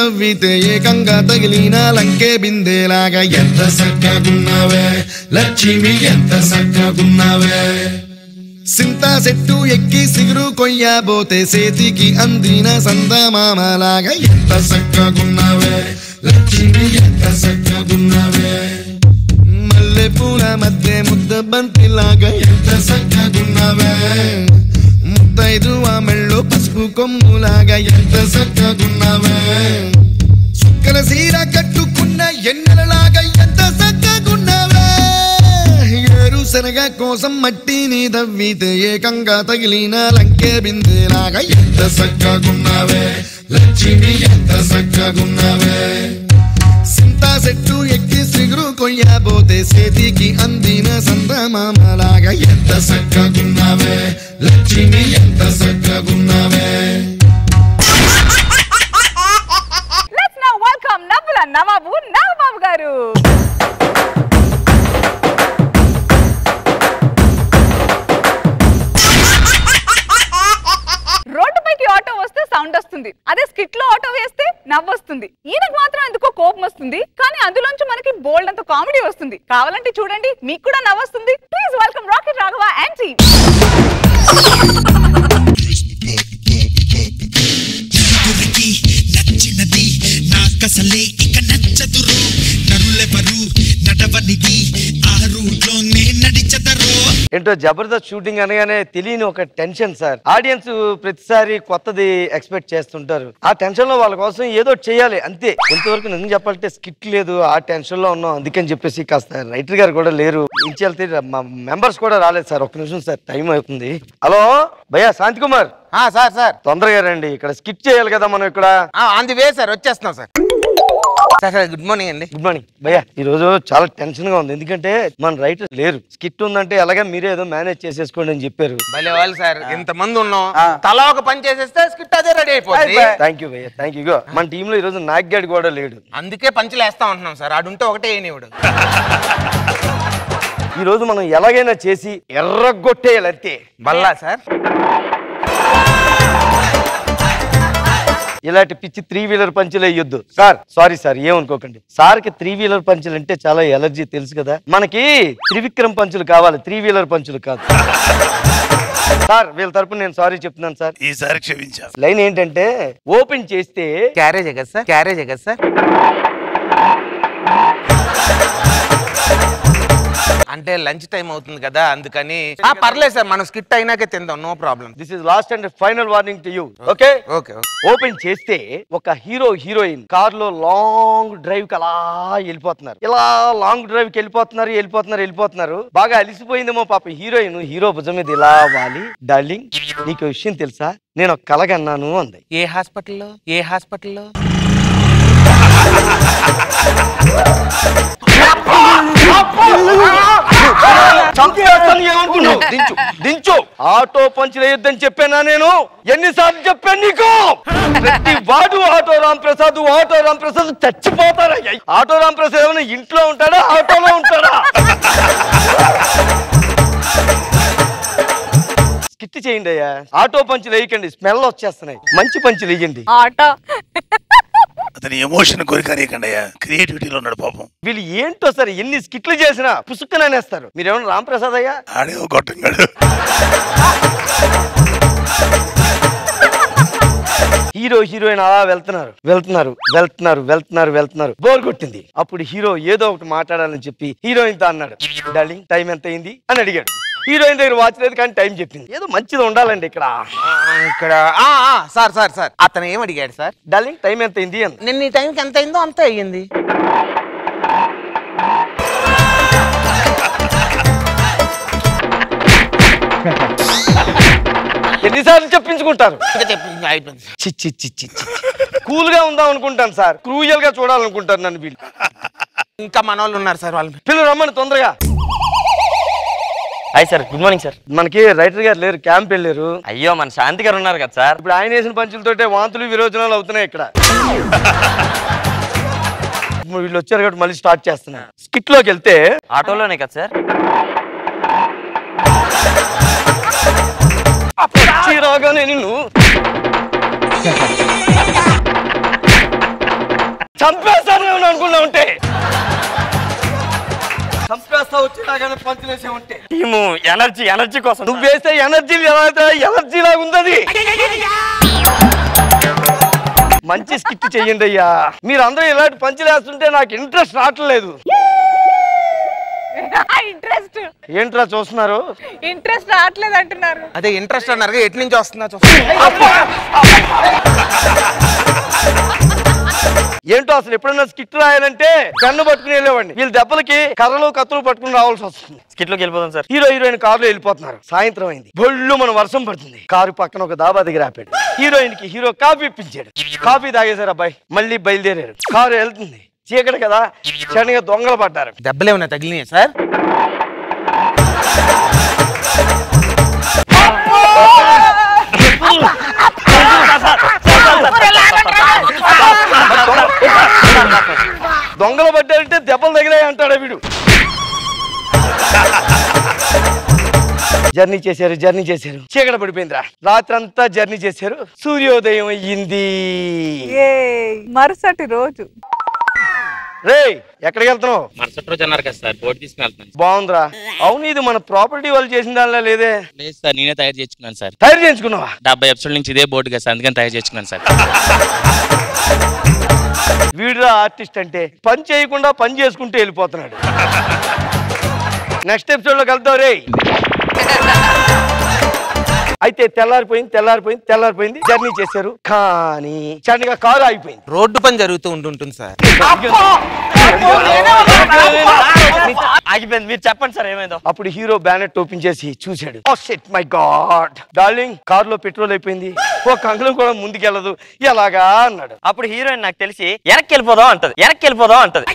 తవ్వితే ఏకంగా తగిలిన లంకే బిందేలాగా ఎంత సక్కగున్నావే లక్ష్మి ఎంత సక్కగున్నావే సింతా చెట్టు ఎక్కి సిగురు కొయ్యబోతే సేతికి అందిన సందమామలాగా ఎంత సక్కగున్నావే లక్ష్మి ఎంత సక్కగున్నావే మల్లె పూల మధ్య ముద్ద బంతిలాగా ఎంత సక్కగున్నావే ముద్దైదు ఆ మెళ్ళో పసుపు కొమ్ములాగా ఎంత సక్కగున్నావే చుక్కల సీర కట్టుకున్న ఎన్నెలలాగా ఎంత సక్కగున్నావే ఏరుశనగ కోసం మట్టిని దవ్వితే ఏకంగా తగిలిన లంకే బిందేలాగా ఎంత సక్కగున్నావే లక్ష్మి ఎంత సక్కగున్నావే చెట్టు ఎక్కి సిగురు కొయ్యబోతే సేతికి అందిన సందమామలాగా ఎంత సక్కగున్నావే? లక్ష్మి ఎంత సక్కగున్నావే? నవాబు నవాబు గారు. సౌండ్ వస్తుంది. అదే స్కిట్లో ఆటో వేస్తే నవ్వు వస్తుంది ఈయనకు మాత్రం ఎందుకో కోపం వస్తుంది. కానీ అందులోంచి మనకి బోల్డ్ అంత కామెడీ వస్తుంది. కావాలంటే చూడండి మీకు కూడా నవ్వు వస్తుంది please welcome rocket Raghava and కసలే ఇక నచ్చదురు నరులెవరు నడవనిది ఆ రూట్లోనే నడిచదరు. ఏంటో జబర్దస్త్ షూటింగ్ అనగానే తెలియని ఒక టెన్షన్ సార్. ఆడియన్స్ ప్రతిసారి కొత్తది ఎక్స్పెక్ట్ చేస్తుంటారు. ఆ టెన్షన్లో వాళ్ళ కోసం ఏదో చేయాలి అంతే. ఇంతవరకు నిజం చెప్పాలంటే స్కిట్ లేదు ఆ టెన్షన్లో ఉన్నాం అందుకని చెప్పేసి కాస్త రైటర్ గారు కూడా లేరు. ఇన్ఛాలిటీ మా మెంబర్స్ కూడా రాలేదు సార్. ఒక్క నిమిషం సార్ టైం అవుతుంది. హలో భయ్యా శాంతి కుమార్. Sir sir. తొందరగా రండి ఇక్కడ స్కిట్ చేయాలి కదా మనం ఇక్కడ. ఆన్ ది వే సార్ వచ్చేస్తున్నాం sir. Sir sir good morning అండి. గుడ్ మార్నింగ్ భయ్యా ఈ రోజు చాలా టెన్షన్గా ఉంది. ఎందుకంటే మన రైటర్ లేరు. స్కిట్ ఉందంటే ఎలాగే మీరే ఏదో మేనేజ్ చేసేసుకోండి అని చెప్పారు. భలే వాళ్ళు సార్. ఇంత మంది ఉన్నాం. తలా ఒక పని చేసేస్తే స్కిట్ అదే రెడీ అయిపోతుంది థ్యాంక్ యూ భయ్యా. థ్యాంక్ యూ మన టీంలో ఈ రోజు నాగ్గాడ్ కూడా లేడు. అందుకే పంచులు వేస్తా ఉంటున్నాం సార్. ఆడుంటే ఒకటే ఏనివాడు ఈ రోజు మనం ఎలాగైనా చేసి ఎర్రగొట్టేయాలి అంతే. బల్లా సార్. ఇలాంటి పిచ్చి త్రీ వీలర్ పంచులు వేయొద్దు. సార్ సారీ సార్ ఏమనుకోకండి. సార్కి త్రీ వీలర్ పంచులు అంటే చాలా ఎలర్జీ తెలుసు కదా. మనకి త్రివిక్రమ్ పంచులు కావాలి త్రీ వీలర్ పంచులు కాదు. సార్ వీళ్ళ తరపున నేను సారీ చెప్తున్నాను సార్. ఈసారి క్షమించా లైన్ ఏంటంటే ఓపెన్ చేస్తే క్యారేజే కదా సార్? క్యారేజే కదా సార్? అంటే లంచ్ టైం అవుతుంది కదా అందుకని ఆ, పర్లేదు సార్ మనం స్కిట్ అయినాకే తిందాం no problem. This is last and final warning to you okay okay okay. Open చేస్తే ఒక హీరో హీరోయిన్ కార్లో లాంగ్ డ్రైవ్కి అలా వెళ్ళిపోతున్నారు. ఇలా లాంగ్ డ్రైవ్కి వెళ్ళిపోతున్నారు వెళ్ళిపోతున్నారు వెళ్ళిపోతున్నారు? బాగా అలిసిపోయిందేమో పాప హీరోయిన్. హీరో భుజం మీద ఇలా వాలి డార్లింగ్ నీకు విషయం తెలుసా? నేను ఒక కలగన్నాను అంది. ఏ హాస్పిటల్లో? ఏ హాస్పిటల్లో? చంపేస్తాను ఏమనుకున్నావు దించు దించు. ఆటో పంచులు వేయొద్దని చెప్పానా నేను? ఎన్నిసార్లు చెప్పాను నీకు? ప్రతి వాడు ఆటో రామ్ ప్రసాద్ ఆటో రామ్ ప్రసాద్ చచ్చిపోతారా ఆటో రామ్ ప్రసాద్ ఏమైనా ఇంట్లో ఉంటాడా ఆటోలో ఉంటాడా? స్కిట్ చేయండి అయ్యా. ఆటో పంచులు వేయకండి స్మెల్ వచ్చేస్తున్నాయి. మంచి పంచులు వేయండి ఆట. అతని ఎమోషన్ కోరికనేకండియా క్రియేటివిటీలో ఉన్నాడు పాపం. వీళ్ళు ఏంటో సరే ఎన్ని స్కిట్లు చేసినా పుసుక్కననేస్తారు మీరేమన్నా రామ్ ప్రసాద్ అయ్యా? ఆడే గొట్టంగాడు హీరో హీరోయిన్ అలా వెళ్తున్నారు. వెళ్తున్నారు వెళ్తున్నారు వెళ్తున్నారు వెళ్తున్నారు. బోర్ కొట్టింది. అప్పుడు హీరో ఏదో ఒకటి మాట్లాడాలని చెప్పి హీరోయిన్తో అన్నాడు. డార్లింగ్ టైం ఎంత అయింది అని అడిగాడు. హీరోయిన్ దగ్గర వాచ్ లేదు కానీ టైం చెప్పింది. ఏదో మంచిది ఉండాలండి ఇక్కడ. ఇక్కడ సార్ సార్ సార్. అతను ఏం అడిగాడు సార్? డార్లింగ్ టైం ఎంత అయింది అంది? నిన్న ఈ టైంకి ఎంత అయిందో అంతే అయ్యింది. ఎన్నిసార్లు చెప్పించుకుంటారు. కూల్గా ఉందాం అనుకుంటాను సార్. క్రూయల్గా చూడాలనుకుంటాను నన్ను వీళ్ళు. ఇంకా మన వాళ్ళు ఉన్నారు సార్ వాళ్ళు పిల్లలు రమ్మని తొందరగా. Hi sir good morning sir. మనకి రైటర్ గారు లేరు క్యాంప్ వెళ్ళారు. అయ్యో మన శాంతి గారు ఉన్నారు కదా సార్. ఇప్పుడు ఆయన వేసిన పంచులతోటే వాంతులు విరోచనాలు అవుతున్నాయి ఇక్కడ. వీళ్ళు వచ్చారు కాబట్టి మళ్ళీ స్టార్ట్ చేస్తున్నా. స్కిట్లోకి వెళ్తే ఆటోలోనే కదా సార్. రాగానే నిన్ను చంపేస్తాను నేను అనుకున్నా ఉంటే చంపేస్తా వచ్చి రాగానే పంచులేసే ఉంటే. టీము ఎనర్జీ ఎనర్జీ కోసం నువ్వు వేస్తే ఎనర్జీ ఎలా ఎనర్జీ లాగా ఉంది మంచి స్కిట్ చెయ్యండి అయ్యా. మీరు అందరూ ఇలాంటి పంచులు వేస్తుంటే నాకు ఇంట్రెస్ట్ రావట్లేదు. ఇంట్రెస్ట్. ఏంట్రా చూస్తున్నారు? ఇంట్రెస్ట్ రావట్లేదు అంటున్నారు. అదే ఇంట్రెస్ట్ అన్నారు ఎటు నుంచి వస్తుందా చూస్తా ఏంటో అసలు ఎప్పుడైనా స్కిట్ రాయాలంటే పెన్ను పట్టుకుని వెళ్ళేవాడిని వీళ్ళ దెబ్బలకి కర్రలు కత్తులు పట్టుకుని రావాల్సి వస్తుంది స్కిట్లోకి వెళ్ళిపోదాం సార్ హీరో హీరోయిన్ కారులో వెళ్ళిపోతున్నారు సాయంత్రం అయింది బొళ్ళు మన వర్షం పడుతుంది కారు పక్కన ఒక దాబా దగ్గర ఆపాడు హీరోయిన్కి హీరో కాఫీ ఇప్పించాడు కాఫీ తాగేశారు అబ్బాయి మళ్ళీ బయలుదేరారు కారు వెళ్తుంది చీకటి కదా క్షణిగా దొంగలు పడ్డారు దెబ్బలు ఏమైనా తగిలినాయి సార్ దొంగలు పడ్డారంటే దెబ్బలు తగిలాయి అంటాడు వీడు. జర్నీ చేశారు జర్నీ చేశారు. చీకటి పడిపోయిందిరా. రాత్రంతా జర్నీ చేశారు. సూర్యోదయం అయ్యింది. మరుసటి రోజు. రే ఎక్కడికి వెళ్తున్నావు? మరుసటి రోజు అన్నారు కదా సార్ బోర్డు తీసుకుని వెళ్తున్నాను బాగుందిరా. అవును ఇది మన ప్రాపర్టీ వాళ్ళు చేసిన దానిలా లేదే? లేదు సార్ నేనే తయారు చేసుకున్నాను సార్. తయారు చేయించుకున్నావా? డెబ్బై ఎపిసోడ్ నుంచి ఇదే బోర్డు కదా సార్ అందుకని తయారు చేసుకున్నాను సార్. వీడురా ఆర్టిస్ట్ అంటే పని చేయకుండా పని చేసుకుంటూ వెళ్ళిపోతున్నాడు. నెక్స్ట్ ఎపిసోడ్లో కలుద్దాం రే అయితే తెల్లారిపోయింది తెల్లారిపోయింది తెల్లారిపోయింది జర్నీ చేశారు. కానీ సడన్గా కారు ఆగిపోయింది. రోడ్డు పని జరుగుతూ ఉంటుంటుంది సార్. ఆగిపోయింది. మీరు చెప్పండి సార్ ఏమైందో. అప్పుడు హీరో బ్యానెట్ ఓపెన్ చేసి చూశాడు. Oh shit my god darling కారులో పెట్రోల్ అయిపోయింది. ఒక అంగుళం కూడా ముందుకెళ్ళదు. ఎలాగా? అన్నాడు. అప్పుడు హీరోయిన్ నాకు తెలిసి వెనక్కి వెళ్ళిపోదాం అంటది. వెనక్కి వెళ్ళిపోదాం అంటది.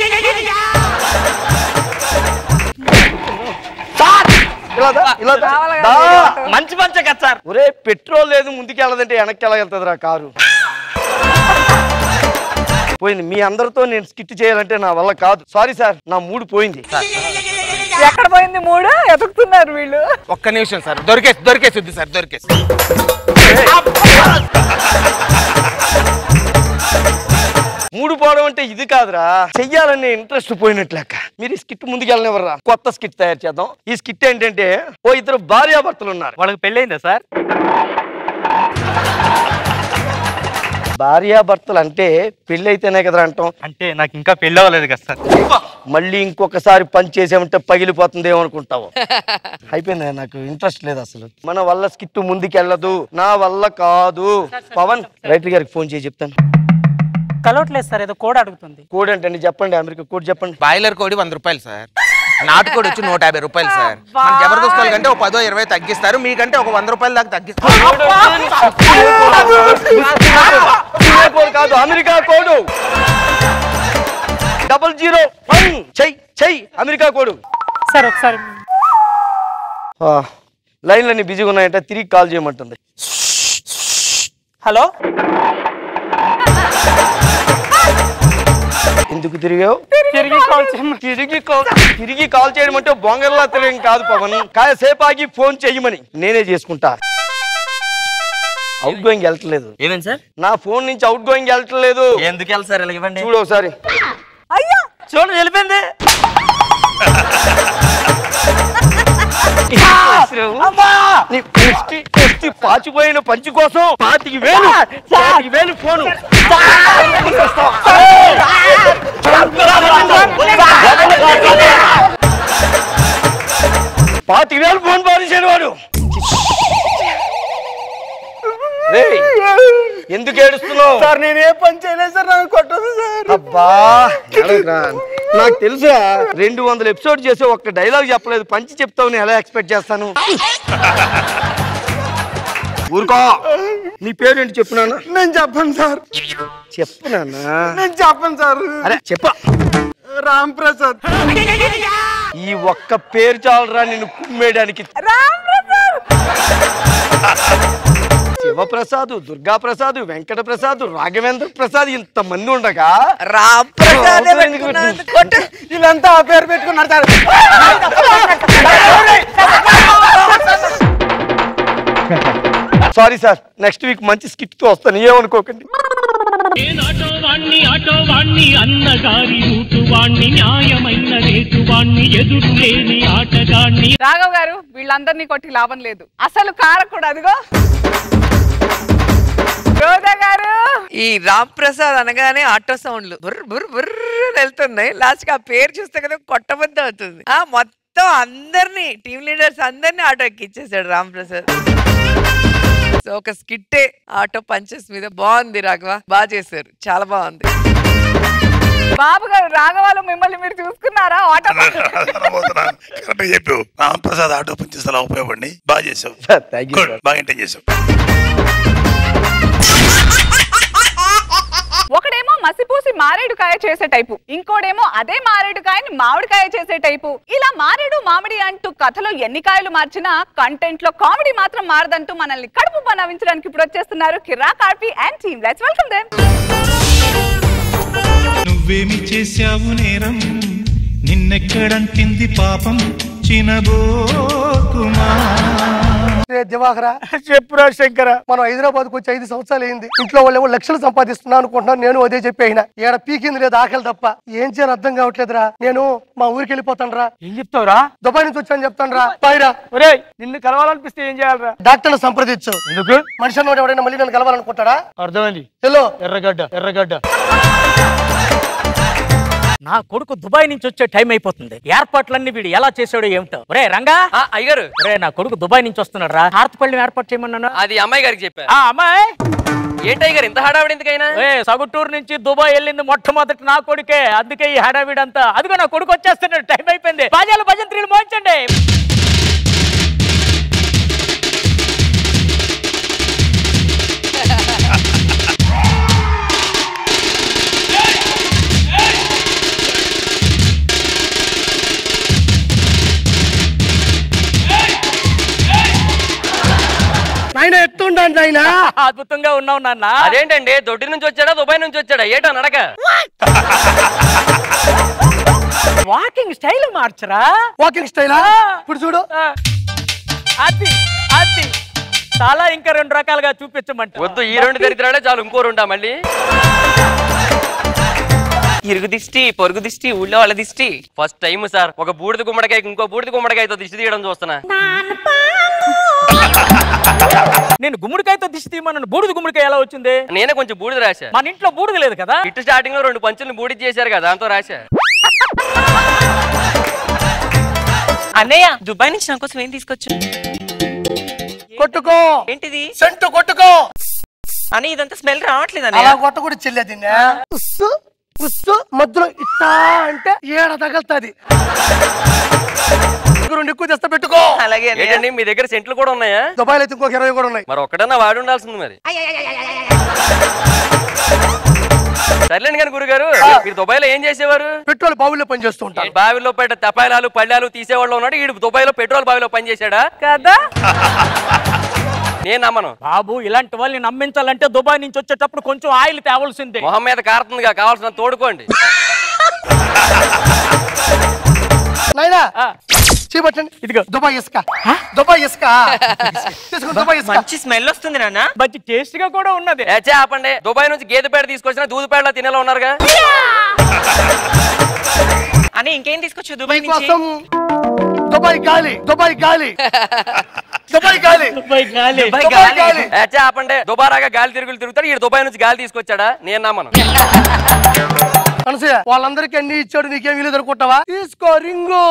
మంచి మంచి కదా సార్ ఒరే పెట్రోల్ లేదు ముందుకెళ్ళదంటే వెనక్కి ఎలా వెళ్తుందిరా కారు. పోయింది. మీ అందరితో నేను స్కిట్ చేయాలంటే నా వల్ల కాదు. సారీ సార్ నా మూడు పోయింది. ఎక్కడ పోయింది మూడు? ఎతుకుతున్నారు వీళ్ళు. ఒక్క నిమిషం సార్ దొరికేసి దొరికేసి సార్ దొరికేసి. మూడు పోవడం అంటే ఇది కాదురా. చెయ్యాలనే ఇంట్రెస్ట్ పోయినట్లు లెక్క మీరు ఈ స్కిట్ ముందుకు వెళ్ళనివ్వరా కొత్త స్కిట్ తయారు చేద్దాం. ఈ స్కిట్ ఏంటంటే ఓ ఇద్దరు భార్యాభర్తలు ఉన్నారు. వాళ్ళకి పెళ్ళైందా సార్? భార్యాభర్తలు అంటే పెళ్ళి అయితేనే కదా అంటాం. అంటే నాకు ఇంకా పెళ్ళి అవ్వలేదు కదా సార్. మళ్ళీ ఇంకొకసారి పని చేసామంటే పగిలిపోతుంది ఏమనుకుంటావు అయిపోయింది? నాకు ఇంట్రెస్ట్ లేదు అసలు. మన వల్ల స్కిట్ ముందుకెళ్ళదు నా వల్ల కాదు. పవన్ రైటర్ గారికి ఫోన్ చేసి చెప్తాను. కలవట్లేదు సార్ ఏదో కోడ్ అడుగుతుంది. కోడ్ ఏంటండి చెప్పండి అమెరికా కోడ్ చెప్పండి. బాయిలర్ కోడి వంద రూపాయలు సార్. నాటుకోడి వచ్చి నూట యాభై రూపాయలు సార్. మన జబర్దస్త్ వాళ్ళ కంటే ఒక పదో ఇరవై తగ్గిస్తారు మీకంటే ఒక వంద రూపాయల దాకా తగ్గిస్తారు. కాదు America code. Double zero one చెయ్ చెయ్ అమెరికా కోడ్. సార్ ఒకసారి. లైన్లన్నీ బిజీగా ఉన్నాయంటే తిరిగి కాల్ చేయమంటుంది. హలో? ఎందుకు తిరిగావు? తిరిగి కాల్ చేయమని. తిరిగి కాల్ తిరిగి కాల్ చేయడం అంటే బొంగర్లా తిరగం కాదు పవన్. కాసేపు ఆగి ఫోన్ చెయ్యమని నేనే చేసుకుంటా. అవుట్ గోయింగ్ వెళ్ళట్లేదు ఏమైంది సార్? నా ఫోన్ నుంచి అవుట్ గోయింగ్ వెళ్ళట్లేదు ఎందుకు వెళ్ళి సార్? ఇలా ఇవ్వండి. చూడు ఒకసారి. అయ్యో! చూడండి వెళ్ళిపోయింది. పాచిపోయిన పంచి కోసం పాతికి వేలు పాతికి వేలు ఫోను. పాతికి వేలు ఫోన్ పాలించాడు వాడు ఎందుకు ఏడుస్తున్నావు? సార్ నేను ఏ పని చేయలేదు సార్ నన్ను కొట్టదు సార్. అబ్బా. నాకు తెలుసా రెండు వందల ఎపిసోడ్ చేసి ఒక్క డైలాగ్ చెప్పలేదు. పంచి చెప్తావు నేను ఎలా ఎక్స్పెక్ట్ చేస్తాను? ఊరుకో. నీ పేరేంటి చెప్పు నాన్న. నేను చెప్పను సార్. చెప్పు నాన్న. నేను చెప్పను సార్. అరే చెప్ప. రామ్ ప్రసాద్. ఈ ఒక్క పేరు చాలరా నిన్ను కుమ్మేయడానికి. శివప్రసాద్ దుర్గా ప్రసాద్ వెంకట ప్రసాద్ రాఘవేంద్ర ప్రసాద్ ఇంత మంది ఉండగా? వీళ్ళంతా ఆ పేరు పెట్టుకున్నారు sir. Sorry sir next week మంచి స్కిట్తో వస్తాను ఏమనుకోకండి. ఆటో వాణ్ణి ఆటో వాణ్ణి అన్నగారి రూటు వాణ్ణి న్యాయమైన రేటు వాణ్ణి ఎదురు లేని ఆటగాణ్ణి. రాఘవ్ గారు వీళ్ళందరినీ కొట్టి లాభం లేదు. అసలు కారకుడు అదిగో. గారు. ఈ రామ్ ప్రసాద్ అనగానే ఆటో సౌండ్లు బుర్ర బుర్ర బుర్ర వెళ్తున్నాయి. లాస్ట్కి ఆ పేరు చూస్తే కదా కొట్టబద్ద అవుతుంది. ఆ మొత్తం అందరినీ టీమ్ లీడర్స్ అందరినీ ఆటో ఎక్కిచ్చేసాడు రామ్ ప్రసాద్. సో ఒక స్కిట్టే ఆటో పంచెస్ మీద బాగుంది రాఘవ. బాగా చేశారు. చాలా బాగుంది. బాబు గారు రాఘవాలు మిమ్మల్ని మీరు చూసుకున్నారా? ఆటో కరెక్ట్ చెప్పావు. రామప్రసాద్ ఆటో పనిచేసేలా ఉపయోగపడి బాగా చేసావు. బాగా ఎంటర్ చేసావు మసిపూసి మారేడుకాయ చేసే టైపు. ఇంకోడేమో అదే మారేడుకాయని మామిడికాయ చేసే టైపు. ఇలా మారేడు మామిడి అంటూ కథలో ఎన్ని కాయలు మార్చినా కంటెంట్లో కామెడీ మాత్రం మారదంటూ మనల్ని కడుపు పనవించడానికి ఇప్పుడు వచ్చేస్తున్నారు కిరా కార్పి and team. Let's welcome them నువ్వేమి చేశావు నేరం? నిన్నెక్కడంటింది పాపం? చినబోకుమా దివాకరా చెప్పురా శంకర మనం హైదరాబాద్ వచ్చి ఐదు సంవత్సరాలు అయింది. ఇంట్లో వాళ్ళు లక్షలు సంపాదిస్తున్నా అనుకుంటున్నాను నేను అదే చెప్పేసిన. ఈడ పీకింది లేదు ఆకలి తప్ప. ఏం చేయాలి అర్థం కావట్లేదురా. నేను మా ఊరికి వెళ్ళిపోతాను రా ఏం చెప్తావురా? దుబాయ్ నుంచి వచ్చాను చెప్తాను రా బాయ్రా. ఒరే నిన్ను కలవాలనిపిస్తే ఏం చేయాలరా? డాక్టర్ని సంప్రదించు. ఎందుకు? మనిషి ఎవడైనా మళ్ళీ నన్ను కలవాలనుకుంటాడా? అర్థమైంది. హలో. ఎర్రగడ్డ ఎర్రగడ్డ. నా కొడుకు దుబాయ్ నుంచి వచ్చే టైం అయిపోతుంది. ఏర్పాట్లన్నీ వీడు ఎలా చేసాడో ఏమిటో. ఒరే రంగా. అయ్యారు ఒరే నా కొడుకు దుబాయ్ నుంచి వస్తున్నాడు రా హారతపల్లి ఏర్పాటు చేయమన్నాను? అది అమ్మాయి గారికి చెప్పా. ఆ అమ్మాయి. ఏంటయ్య గారు ఇంత హడావిడి ఎందుకైనా? ఏ సగుటూరు నుంచి దుబాయ్ వెళ్ళింది మొట్టమొదటి నా కొడుకే. అందుకే ఈ హడావిడంతా. అదిగో నా కొడుకు వచ్చేస్తున్నాడు. టైం అయిపోయింది. బాజాలు భజంత్రీలు మోయించండి. నాయన ఎత్తుండండి నాయన అద్భుతంగా ఉన్నావు నాన్న. అదేంటండి? దొడ్డి నుంచి వచ్చాడా దుబాయ్ నుంచి వచ్చాడా? ఏటో నడక? వాకింగ్ స్టైల్ మార్చరా? వాకింగ్ స్టైలా ఇప్పుడు చూడు. అది అది. చాలా ఇంకా రెండు రకాలుగా చూపించమంట వద్దు ఈ రెండు దరిద్రాలే చాలు ఇంకో రెండా మళ్ళీ. ఇరుగు దిష్టి పొరుగు దిష్టి ఊళ్ళో వాళ్ళ దిష్టి. ఫస్ట్ టైం సార్ ఒక బూడిద గుమ్మడికాయ ఇంకో బూడిద గుమ్మడికాయతో దిష్టి తీయడం చూస్తున్నా. నేను గుమ్మడికాయతో దిష్టి తీయమన్నాను బూడిద గుమ్మడికాయ ఎలా వచ్చింది? నేనే కొంచెం బూడిద రాశా. మన ఇంట్లో బూడిద లేదు కదా? ఇటు స్టార్టింగ్లో రెండు పంచులు బూడిద చేశారు కదా దాంతో రాశా. అన్నయ్య దుబాయ్ నుంచి నా కోసం ఏం తీసుకొచ్చు కొట్టుకో. ఏంటిది? సెంటు కొట్టుకో. అని ఇదంతా స్మెల్ రావట్లేదు అలా అన్నయ్య కొట్టకూడదు చెల్లేది ఉస్సు ఉస్సు మధ్యలో ఇట్టా అంటే ఏడ తగలుతుంది? ఎక్కువ తెస్తా పెట్టుకో. అలాగే. ఏంటండి మీ దగ్గర సెంట్లు కూడా ఉన్నాయా? దుబాయ్ అయితే ఇంకొక ఇరవై కూడా ఉన్నాయి. మరి ఒక్కడన్నా వాడి ఉండాల్సింది మరి. సర్లేండి కానీ గురుగారు మీరు దుబాయ్లో ఏం చేసేవారు పెట్రోల్ బావుల్లో పని చేస్తూ ఈ బావిలో పెట్ట తపాలాలు పళ్ళాలు తీసేవాళ్ళు ఉన్నాడు ఈడు దుబాయ్లో పెట్రోల్ బావిలో పని చేశాడా కదా నేను నమ్మను బాబు ఇలాంటి వాళ్ళని నమ్మించాలంటే దుబాయ్ నుంచి వచ్చేటప్పుడు కొంచెం ఆయిల్ తేవలసిందే మొహం మీద కారుతుందిగా కావాల్సిన తోడుకోండి నాయనా! ఆ, చేపట్టండి. ఇదిగో. దుబాయ్ ఇసుక. దుబాయ్ ఇసుక. తీసుకో దుబాయ్ ఇసుక. మంచి స్మెల్ వస్తుంది నాన్న. మంచి టేస్ట్గా కూడా ఉన్నది. ఆపండి దుబాయ్ నుంచి గేదె పేడ తీసుకొచ్చిన దూది పేడలా తినేలా ఉన్నారుగా? అని ఇంకేం తీసుకొచ్చు దుబాయ్ నుంచి? కోసం దుబాయ్ గాలి దుబాయ్ గాలి. దుబాయ్ గాలి. దుబాయ్ గాలి. దుబాయ్ గాలి. ఏ, చే, ఆపండి దుబారాగా గాలి తిరుగులు తిరుగుతాడు. ఈ దుబాయ్ నుంచి గాలి తీసుకొచ్చాడా? నేను నమ్మను. అనసూయ వాళ్ళందరికీ అన్ని ఇచ్చాడు నీకేం వీలేదు అనుకుంటావా తీసుకో రింగు.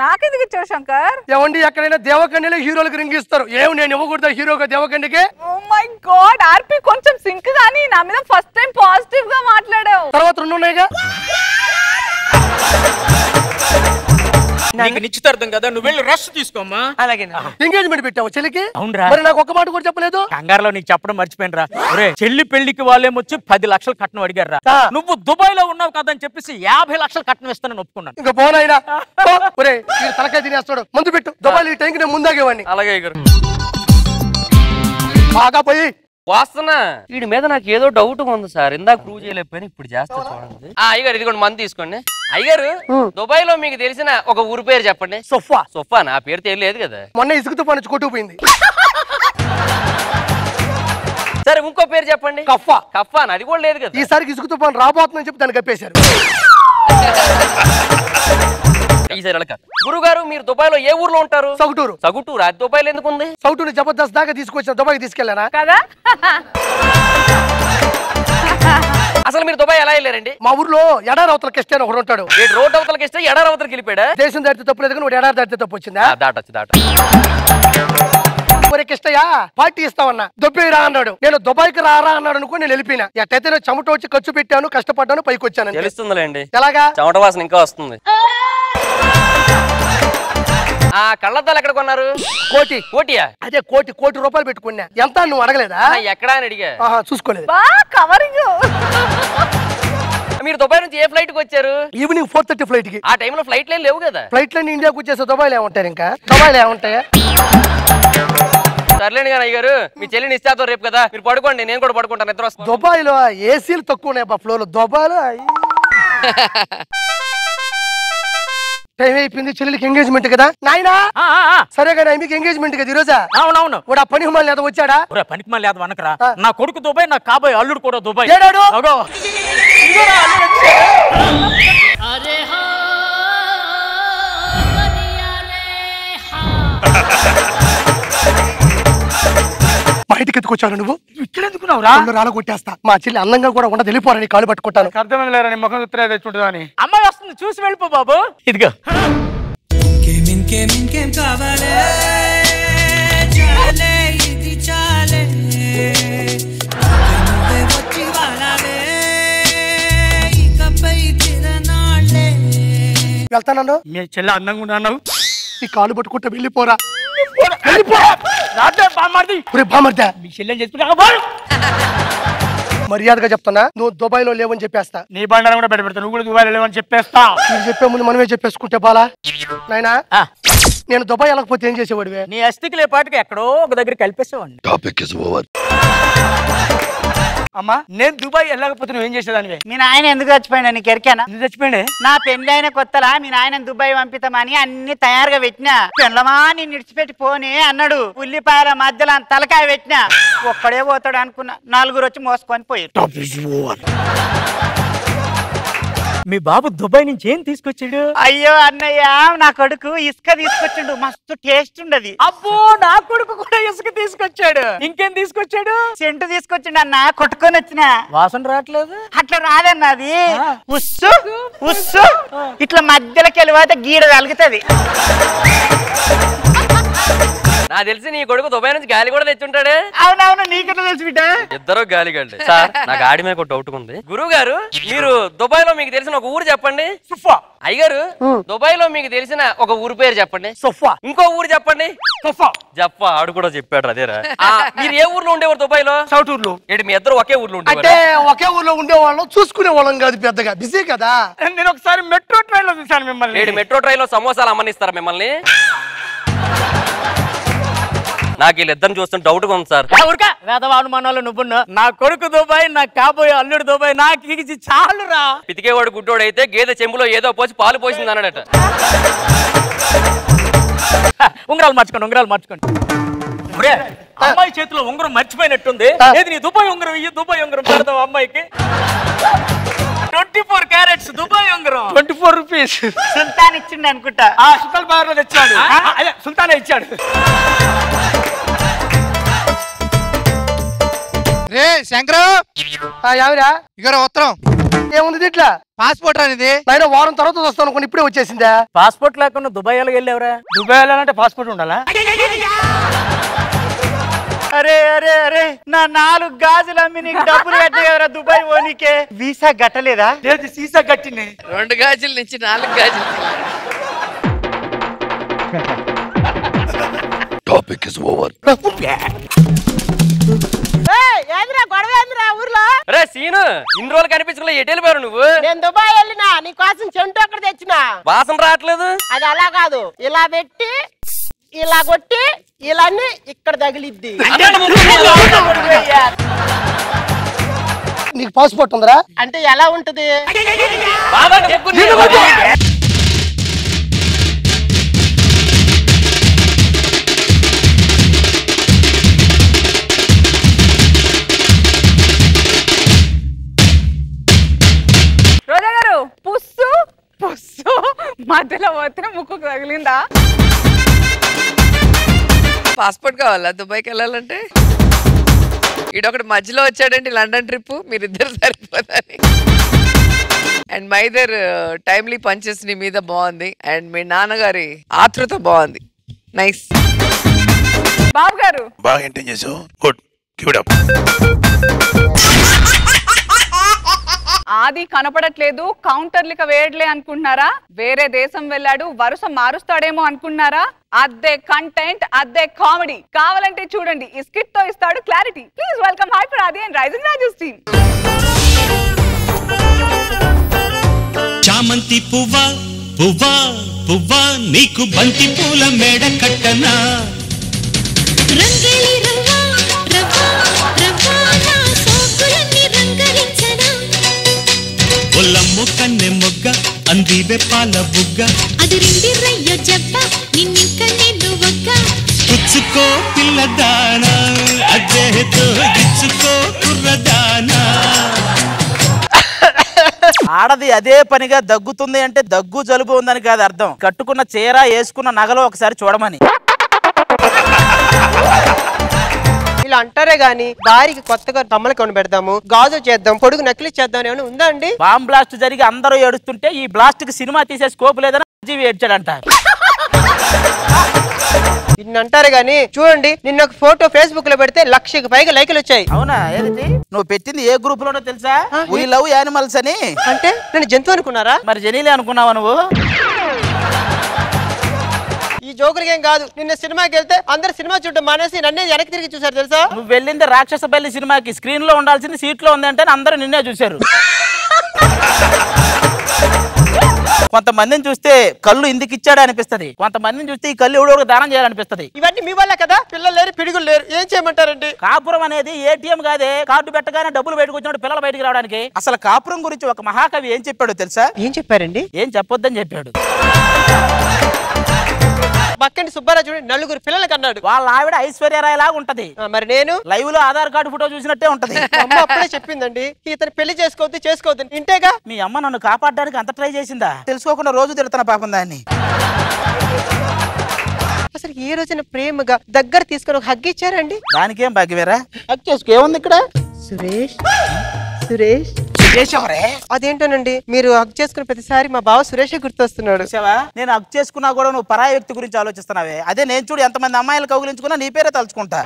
నాకెందుకు ఇచ్చావు శంకర్? ఏమండి ఎక్కడైనా దేవకండిలో హీరోలకు రింగ్ ఇస్తారు. ఏమి నేను ఇవ్వకూడదా హీరోగా దేవకండికి ఓ మై గాడ్ ఆర్పి కొంచెం సింక్ గానీ నా మీద ఫస్ట్ టైం పాజిటివ్గా మాట్లాడావు. తర్వాత రెండు ఉన్నాయిగా? నీకు నిశ్చితార్థం కదా నువ్వు వెళ్ళి రెస్ట్ తీసుకోమ్మా. అలాగే ఎంగేజ్మెంట్ పెట్టావు చెల్లికి? అవునరా. మరి నాకు ఒక్క మాట కూడా చెప్పలేదు. కంగారులో నీకు చెప్పడం మర్చిపోయినరా. ఒరే చెల్లి పెళ్ళికి వాళ్ళేమొచ్చి పది లక్షలు కట్నం అడిగారా. నువ్వు దుబాయ్లో ఉన్నావు కదా అని చెప్పేసి యాభై లక్షలు కట్నం ఇస్తానని ఒప్పుకున్నాను. ఇంకా పోనాయినా ఒరే వీడు తలకాయ తినేస్తాడు. ముందు పెట్టు. దుబాయ్ ఈ టైంకి నేను ముందాగేవాడిని. అలాగే బాగా పోయి. వాస్తున్నా వీడి మీద నాకు ఏదో డౌట్ ఉంది సార్. ఇందాక ప్రూవ్ చేయలేకపోయినా ఇప్పుడు చేస్తా చూడండి. అయ్యగారు ఇదిగోండి మంది తీసుకోండి. అయ్యగారు దుబాయ్లో మీకు తెలిసిన ఒక ఊరు పేరు చెప్పండి. సొఫా. సొఫా నా పేరు తెలియలేదు కదా. మొన్న ఇసుక తుఫాను కొట్టుకుపోయింది. సరే ఇంకో పేరు చెప్పండి. కఫా కఫా అది కూడా లేదు కదా. ఈసారికి ఇసుక తుఫాను రాబోతుందని చెప్పి దాన్ని కప్పేశారు. గురుగారు మీరు దుబాయ్లో ఏ ఊర్లో ఉంటారు? సౌటూరు సగుటూరు. అది దుబాయ్లో ఎందుకు ఉంది సౌటూరు జబర్దస్త్ దాకా తీసుకొచ్చిన దుబాయ్కి తీసుకెళ్ళానా? కదా? అసలు మీరు దుబాయ్ ఎలా వెళ్ళారండి? మా ఊర్లో ఎడారి అవతల కెస్టాన్ ఒకడు ఉంటాడు. రోడ్ అవతలకి ఇస్తే ఎడారి అవతలకి వెళ్ళిపోయాడా? దేశం దాటితే తప్పు లేదు కానీ ఎడారి దాటితే తప్పు వచ్చిందా? దాటొచ్చు దాట ఒరే కిష్టయ్య పార్టీ ఇస్తావన్నా? దుబాయ్ రా అన్నాడు. నేను దుబాయ్కి రారా అన్నాడు అనుకో నేను వెళ్ళిపోయినా. ఎట్టయితే నేను చెమట వచ్చి ఖర్చు పెట్టాను కష్టపడ్డాను పైకి వచ్చాను తెలుస్తుందిలేండి. ఎలాగా? చెమట వాసన ఇంకా వస్తుంది. ఆ కళ్ళద్దాలు ఎక్కడ కొన్నారు? కోటి. కోటియా? అదే కోటి కోటి రూపాయలు పెట్టుకున్నా. ఎంత? నువ్వు అడగలేదా? ఎక్కడా అని అడిగా. చూసుకోలేదు. బా కవరింగ్. మీరు దుబాయ్ నుంచి ఏ ఫ్లైట్కి వచ్చారు? ఈవినింగ్ ఫోర్ థర్టీ ఫ్లైట్కి ఆ టైంలో ఫ్లైట్ లేవు కదా. ఫ్లైట్లో ఇండియాకి వచ్చేస్తే దుబాయ్లో ఏముంటారు ఇంకా? దుబాయ్లో ఏముంటాయా సర్లేండి కానీ అయ్యారు మీ చెల్లిని ఇస్తాతో రేపు కదా. మీరు పడుకోండి నేను కూడా పడుకుంటాను నిద్ర వస్తుంది. దుబాయ్లో ఏసీలు తక్కువ ఉన్నాయి ఫ్లోర్ దుబాయ్లో టైం అయిపోయింది చెల్లెలికి ఎంగేజ్మెంట్ కదా? నాయనా! సరే కదా మీకు ఎంగేజ్మెంట్ కదా ఈరోజా? అవునవును. వాడు ఆ పని హుమాలి ఏదో వచ్చాడా? పనికి మళ్ళీ అనకరా. నా కొడుకు దుబాయ్ నా కాబోయే అల్లుడు కూడా దుబాయ్. ఏడాడు? ఇంటికి ఎత్తుకొచ్చాను నువ్వు? ఇక్కడ ఎందుకున్నావురా రెండు రాళ్ళ కొట్టేస్తా మా చెల్లి అందంగా కూడా ఉండదు. వెళ్ళిపోరని కాలు పట్టుకుంటాను. అర్థం లేరా నీ ముఖం ఉత్తరే తెచ్చుంటుందా అని అమ్మాయి వస్తుంది చూసి వెళ్ళిపో బాబు. ఇదిగో. ఇంకేం ఇంకేం కావాలే? చాలే ఇది చాలే. నువ్వే వచ్చి వాడాలే. ఇకపై తిరనాళ్ళే. వెళ్తాను మీ చెల్లి అందంగా ఉన్నా అన్నావు ఈ కాలు పట్టుకుంటే వెళ్ళిపోరా. మర్యాదగా చెప్తున్నా నువ్వు దుబాయ్లో లేవని చెప్పేస్తా. నీ బండారం కూడా బయట పెడతా నువ్వు కూడా దుబాయ్ వెళ్ళమని చెప్పేస్తా. మీరు చెప్పే ముందు మనమే చెప్పేసుకుంటే బాలా? నాయనా నేను దుబాయ్ వెళ్ళకపోతే ఏం చేసేవాడివే? నీ అస్థికి లే పాటికి ఎక్కడో ఒక దగ్గర కలిపేసేవాడిని. టాపిక్ ఇస్ ఓవర్ అమ్మా నేను దుబాయ్ వెళ్ళకపోతే నువ్వు ఏం చేసేదానివే? మీ నాయన ఎందుకు చచ్చిపోయినా నీకు ఎరికేనా ఎందుకు చచ్చిపోయిండే? నా పెళ్ళి అయిన కొత్తలా మీ నాయన దుబాయ్ పంపితామని అన్ని తయారుగా పెట్టినా. పెళ్ళమా నేను నిడిచిపెట్టి పోనీ అన్నాడు. ఉల్లిపాయల మధ్యలో అంత తలకాయ పెట్టినా. ఒక్కడే పోతాడు అనుకున్నా. నలుగురు వచ్చి మోసుకొని పోయారు మీ బాబు దుబాయ్ నుంచి ఏం తీసుకొచ్చాడు? అయ్యో అన్నయ్య నా కొడుకు ఇసుక తీసుకొచ్చిండు. మస్తు టేస్ట్ ఉండదు. అబ్బో నా కొడుకు కూడా ఇసుక తీసుకొచ్చాడు. ఇంకేం తీసుకొచ్చాడు? సెంటు తీసుకొచ్చిండు అన్న కొట్టుకొని వచ్చిన. వాసన రావట్లేదు? అట్లా రాదన్నది ఉస్సు ఉస్సు. ఇట్లా మధ్యలోకి వెళ్ళిపోతే గీడ వెలుగుతుంది నాకు తెలిసి నీ కొడుకు దుబాయ్ నుంచి గాలి కూడా తెచ్చుంటాడే. అవునవును నీకెట్లా తెలుసు బిడ్డ? ఇద్దరు గాలి గండి సార్ నాకు ఆడి మీద ఒక డౌట్ ఉంది. గురువు గారు మీరు దుబాయ్లో మీకు తెలిసిన ఒక ఊరు చెప్పండి. సుఫా అయ్యగారు దుబాయ్లో మీకు తెలిసిన ఒక ఊరు పేరు చెప్పండి. సుఫా ఇంకో ఊరు చెప్పండి. సుఫా జప్ప ఆడు కూడా చెప్పాడు అదేరా. ఆ, మీరు ఏ ఊర్లో ఉండేవారు దుబాయ్లో సౌటూర్లో ఏంటి మీ ఇద్దరు ఒకే ఊర్లో అంటే ఒకే ఊర్లో ఉండేవాళ్ళం చూసుకునే వాళ్ళం కాదు పెద్దగా. బిజీ కదా? నేను ఒకసారి మెట్రో ట్రైన్లో చూసాను మిమ్మల్ని మెట్రో ట్రైన్లో సమోసాలు అమ్మనిస్తారా మిమ్మల్ని? నాకు వీళ్ళిద్దరిని చూస్తుంటే డౌట్గా ఉంది సార్. ఊరికా. వేదవాడు మనోళ్ళు నువ్వు నా కొడుకు దుబాయ్ నా కాబోయే అల్లుడు దుబాయ్ నాకు ఇది చాలురా. పితికేవాడు గుడ్డోడు అయితే గేదె చెంబులో ఏదో పోసి పాలు పోసింది అన్నాడట. ఉంగరాలు మార్చుకోండి ఉంగరాలు మార్చుకోండి. అమ్మాయి చేతిలో ఉంగరం మర్చిపోయినట్టుంది. ఏది నీ దుబాయ్ ఉంగరం? ఇయ్యి దుబాయ్ ఉంగరం పెడతావు అమ్మాయికి? ట్వంటీ ఫోర్ క్యారెట్స్ దుబాయ్ ఉంగరం. ట్వంటీ ఫోర్ రూపీస్ సుల్తాన్ ఇచ్చిండు అనుకుంటా. ఆ సుల్తాన్ బార్లో తెచ్చాడు అదే సుల్తానే ఇచ్చాడు. రే శంకర్. ఎవరా ఇగర ఉత్తరం. ఏముంది దీంట్లో పాస్పోర్ట్ అనేది నాయన వారం తర్వాత వస్తాను అనుకోండి ఇప్పుడే వచ్చేసిందా? పాస్పోర్ట్ లేకుండా దుబాయ్ ఎలా వెళ్ళావురా దుబాయ్ వెళ్ళాలంటే పాస్పోర్ట్ ఉండాలా? అరే అరే అరే నా నాలుగు గాజులు అమ్మి నీకు డబ్బులు కదరా దుబాయ్ పోనీకే. వీసా గట్టలేదా? లేదు సీసా కట్టింది రెండు గాజుల నుంచి నాలుగు గాజులు. టాపిక్ ఇస్ ఓవర్ ఏంద్రా గొడవ ఏంద్రా ఊర్లో? రే సీను ఇన్ని రోజులు కనిపించలే ఎటు వెళ్ళిపోయారు నువ్వు? నేను దుబాయ్ వెళ్ళినా నీ కోసం చెంటు అక్కడ తెచ్చినా? వాసన రావట్లేదు? అది అలా కాదు ఇలా పెట్టి ఇలా కొట్టి ఇలా అన్ని ఇక్కడ తగిలిద్ది. నీకు పాస్పోర్ట్ ఉందరా? అంటే ఎలా ఉంటది? రోజా గారు పుస్సు పుస్సు మధ్యలో పోతే ముక్కు తగిలిందా? పాస్పోర్ట్ కావాలా? దుబాయ్కి వెళ్ళాలంటే? ఈడొకటి మధ్యలో వచ్చాడండి లండన్ ట్రిప్ మీరిద్దరు సరిపోదని అండ్ మైదర్ uh, టైమ్లీ పంచెస్ నీ మీద బాగుంది. అండ్ మీ నాన్నగారి ఆతృత బాగుంది. నైస్. బాబు గారు బాగా ఎంటైన్ చేసావు. గుడ్. గివ్ అప్ ఆది కనపడట్లేదు కౌంటర్లిక వేయట్లే అనుకుంటున్నారా? వేరే దేశం వెళ్ళాడు వరుస మారుస్తాడేమో అనుకుంటున్నారా? అద్దె కంటెంట్ అద్దె కామెడీ కావాలంటే చూడండి ఈ స్కిట్తో ఇస్తాడు clarity please welcome hyper Aadi and rising Raju's team చామంతి పువ్వా పువ్వా పువ్వా నీకు బంతి పూల మేడ కట్టనా? రంగేలి రవ్వా ఒల్లమ్ము కన్నె మొగ్గ అందివే పాల బుగ్గ. అది రిండి రయ్య జబ్బ నిన్నింక నిన్ను ఒక్క పుచ్చుకో పిల్లదానా అజ్జేతో గిచ్చుకో కుర్రదానా ఆడది అదే పనిగా దగ్గుతుంది అంటే దగ్గు జలుబు ఉందని కాదు అర్థం. కట్టుకున్న చీర వేసుకున్న నగలు ఒకసారి చూడమని. ఇలా అంటారే గాని భార్యకి కొత్తగా కమ్మలు కొని పెడదాము గాజు చేద్దాం పొడుగు నకిలీ చేద్దాం అని ఏమైనా ఉందా అండి? బాంబ్ బ్లాస్ట్ జరిగి అందరూ ఏడుస్తుంటే ఈ బ్లాస్ట్కి సినిమా తీసే స్కోప్ లేదని జీవి ఏడ్చాడంట. అంటారు గాని చూడండి నిన్న ఒక ఫోటో ఫేస్బుక్లో పెడితే లక్షకి పైగా లైకులు వచ్చాయి. అవునా? ఏది నువ్వు పెట్టింది ఏ గ్రూప్ లోనో తెలుసా? వీ లవ్ యానిమల్స్ అని. అంటే నేను జంతువు అనుకున్నారా? మరి జనీలే అనుకున్నావా నువ్వు? జోకులకి ఏం కాదు. నిన్న సినిమాకి వెళ్తే అందరు సినిమా చూడడం మానేసి నన్నే వెనక్కి తిరిగి చూసారు తెలుసా? నువ్వు వెళ్ళింది రాక్షస బల్లి సినిమాకి. స్క్రీన్లో ఉండాల్సింది సీట్లో ఉంది అంటే అందరూ నిన్నే చూశారు. కొంతమందిని చూస్తే కళ్ళు ఇందుకు ఇచ్చాడు అనిపిస్తది. కొంతమందిని చూస్తే ఈ కళ్ళు ఎవడో దానం చేయాలనిపిస్తది. ఇవన్నీ మీ వల్ల కదా? పిల్లలు లేరు పిడుగులు లేరు. ఏం చేయమంటారండి? కాపురం అనేది ఏటీఎం కాదే. కార్డు పెట్టగానే డబ్బులు బయటకు వచ్చినప్పుడు పిల్లలు బయటికి రావడానికి. అసలు కాపురం గురించి ఒక మహాకవి ఏం చెప్పాడో తెలుసా? ఏం చెప్పారండి? ఏం చెప్పొద్దని చెప్పాడు. పక్కంటి సుబ్బారావు చూడండి నలుగురు పిల్లలకి అన్నాడు. వాళ్ళ ఆవిడ ఐశ్వర్యరాయ్ లాగా ఉంటది మరి నేను? లైవ్లో ఆధార్ కార్డు ఫోటో చూసినట్టే ఉంటది. అమ్మ అప్పుడే చెప్పిందండి ఇతను పెళ్ళి చేసుకోవద్దు చేసుకోవద్దు ఇంటేగా మీ అమ్మ నన్ను కాపాడడానికి అంత ట్రై చేసిందా? తెలుసుకోకుండా రోజు తిడుతున్న పాపం దాన్ని. అసలు ఏ రోజున ప్రేమగా దగ్గర తీసుకొని ఒక హగ్ ఇచ్చారండి? దానికేం భాగ్యవేరా? హక్ చేసుకో ఏముంది ఇక్కడ? సురేష్? సురేష్? అదేంటోనండి మీరు హగ్ చేసుకున్న ప్రతిసారి మా బావ సురేషే గుర్తొస్తున్నాడు. నేను హక్ చేసుకున్నా కూడా నువ్వు పరాయి వ్యక్తి గురించి ఆలోచిస్తున్నావే. అదే నేను చూడు ఎంతమంది అమ్మాయిలు కౌగిలించుకున్నా నీ పేరే తలుచుకుంటా.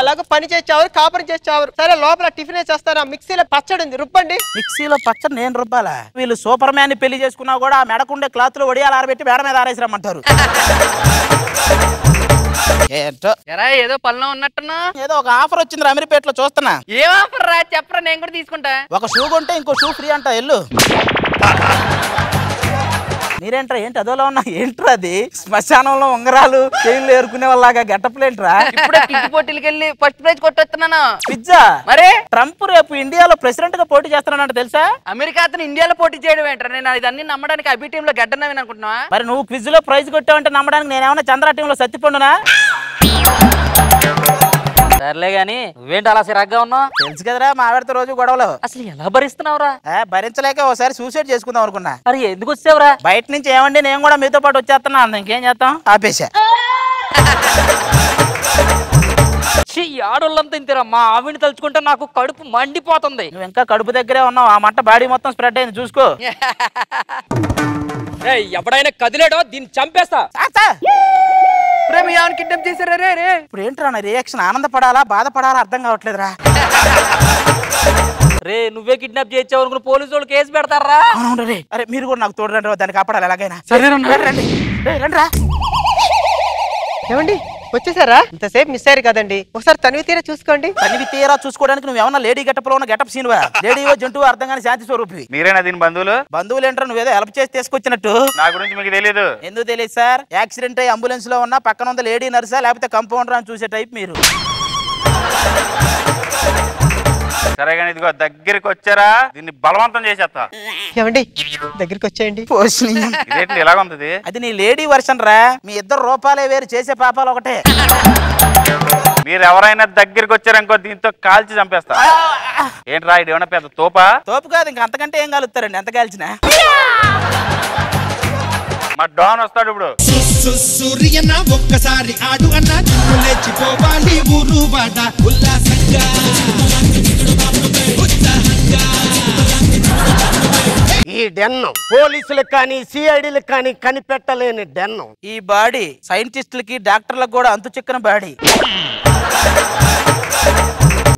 ఎలాగో పని చేసేవారు కాపురం చేసేవారు సరే లోపల టిఫిన్ చేస్తారా మిక్సీలో పచ్చడి ఉంది రుబ్బండి. మిక్సీలో పచ్చడి నేను రుబ్బాలా? వీళ్ళు సూపర్ మ్యాన్ని పెళ్ళి చేసుకున్నా కూడా ఆ మెడకుండే క్లాత్లో వడియాలు ఆరబెట్టి మేడ మీద ఆరేసి రమ్మంటారు. ఏంటో? ఎరా ఏదో పనిలో ఉన్నట్టున్నా? ఏదో ఒక ఆఫర్ వచ్చింది అమీర్పేటలో చూస్తున్నా. ఏం ఆఫర్ రా? చెప్పరా నేను కూడా తీసుకుంటా. ఒక షూ కొంటే ఇంకో షూ ఫ్రీ అంట ఎల్లు. మీరేంట్రా? ఏంటి అదోలా ఉన్నా? ఏంట్రా అది? శ్మశానంలో ఉంగరాలు చైన్లు ఏరుకునే వాళ్ళగా గెటప్లేంట్రా ఇప్పుడే పోటీలకి వెళ్ళి ఫస్ట్ ప్రైజ్ కొట్టొస్తున్నాను. పిజ్జా? మరే? ట్రంప్ రేపు ఇండియాలో ప్రెసిడెంట్గా పోటీ చేస్తున్నాడంట తెలుసా? అమెరికా అతను ఇండియాలో పోటీ చేయడం ఏంట్రా? నేను ఇదన్నీ నమ్మడానికి అభి టీంలో గడ్డనవి అనుకుంటున్నావా? మరి నువ్వు క్విజ్లో ప్రైజ్ కొట్టావంటే నమ్మడానికి నేనేమన్నా చంద్ర టీంలో సత్తిపండునా? సర్లే గాని నువ్వేంటి అలా సిరాగ్గా ఉన్నావు? తెలుసు కదరా మా ఆవిడతో రోజు గొడవలు. అసలు ఎలా భరిస్తున్నావురా? ఆ, భరించలేక ఒకసారి సూసైడ్ చేసుకుందాం అనుకున్నా. మరి ఎందుకు వచ్చావురా? బయట నుంచి ఏమండి నేను కూడా మీతో పాటు వచ్చేస్తున్నా ఇంకేం చేస్తాం? ఆపేసా ఛీ, ఈ ఆడోళ్ళంతా ఇంతేరా మా ఆవిని తలుచుకుంటే నాకు కడుపు మండిపోతుంది. నువ్వు ఇంకా కడుపు దగ్గరే ఉన్నావు ఆ మంట బాడీ మొత్తం స్ప్రెడ్ అయింది చూసుకో. ఎవడైనా కదిలేడో దీన్ని చంపేస్తా. ప్రేమ ఏమని కిడ్నాప్ చేశారా రే రే. ఇప్పుడు ఏంట్రా నా రియాక్షన్ ఆనందపడాలా బాధపడాలా? అర్థం కావట్లేదురా. రే నువ్వే కిడ్నాప్ చేయొచ్చావు అనుకున్న పోలీసు వాళ్ళు కేసు పెడతారా? అవును రే. అరే మీరు కూడా నాకు తోడు రండి దాన్ని కాపాడాలి ఎలాగైనా. సరే రండి. రండి. రా ఏమండి? వచ్చేసారా? ఇంతసేపు మిస్ అయ్యారు కదండి. ఒకసారి తనివి తీరా చూసుకోండి. తనివి తీరా చూసుకోవడానికి నువ్వు ఏమన్నా లేడీ గెటప్లో ఉన్న గెటప్ సీన్వా లేడీవో జంతువు అర్థం కాని శాంతి స్వరూపి మీరేనా దీని బంధువులు? బంధువులు ఏంటారు నువ్వేదో హెల్ప్ చేసి తీసుకొచ్చినట్టు? నా గురించి మీకు తెలియదు ఎందుకు తెలియదు సార్? యాక్సిడెంట్ అయ్యి అంబులెన్స్లో ఉన్న పక్కన ఉన్న లేడీ నర్సా లేకపోతే కంపౌండర్ అని చూసే టైప్ మీరు. సరే కానీ ఇదిగో దగ్గరికి వచ్చారా? దీన్ని బలవంతం చేసేస్తా ఏమండి? దగ్గరికి వచ్చేయండి. ఇదేంటి ఇలాగ ఉంది అది నీ లేడీ వర్షన్ రా. మీ ఇద్దరు రూపాలే వేరు చేసే పాపాలు ఒకటే. మీరు ఎవరైనా దగ్గరికి వచ్చారనుకో దీంతో కాల్చి చంపేస్తా. ఏంట్రా ఇది ఏమన్నా పెద్ద తోపా? తోపు కాదు ఇంకా అంతకంటే ఏం కలుగుతారండి ఎంత కాల్చినా? మా డాన్ వస్తాడు ఇప్పుడు. సూర్యన ఒక్కసారి ఆడు అన్న లేచిపోవాలి ఊరు వాడ ఉల్లాసంగా. ఈ డెన్ను పోలీసులకు కానీ సిఐడిలకు కానీ కనిపెట్టలేని డెన్ను. ఈ బాడీ సైంటిస్టులకి డాక్టర్లకు కూడా అంతు చిక్కన బాడీ.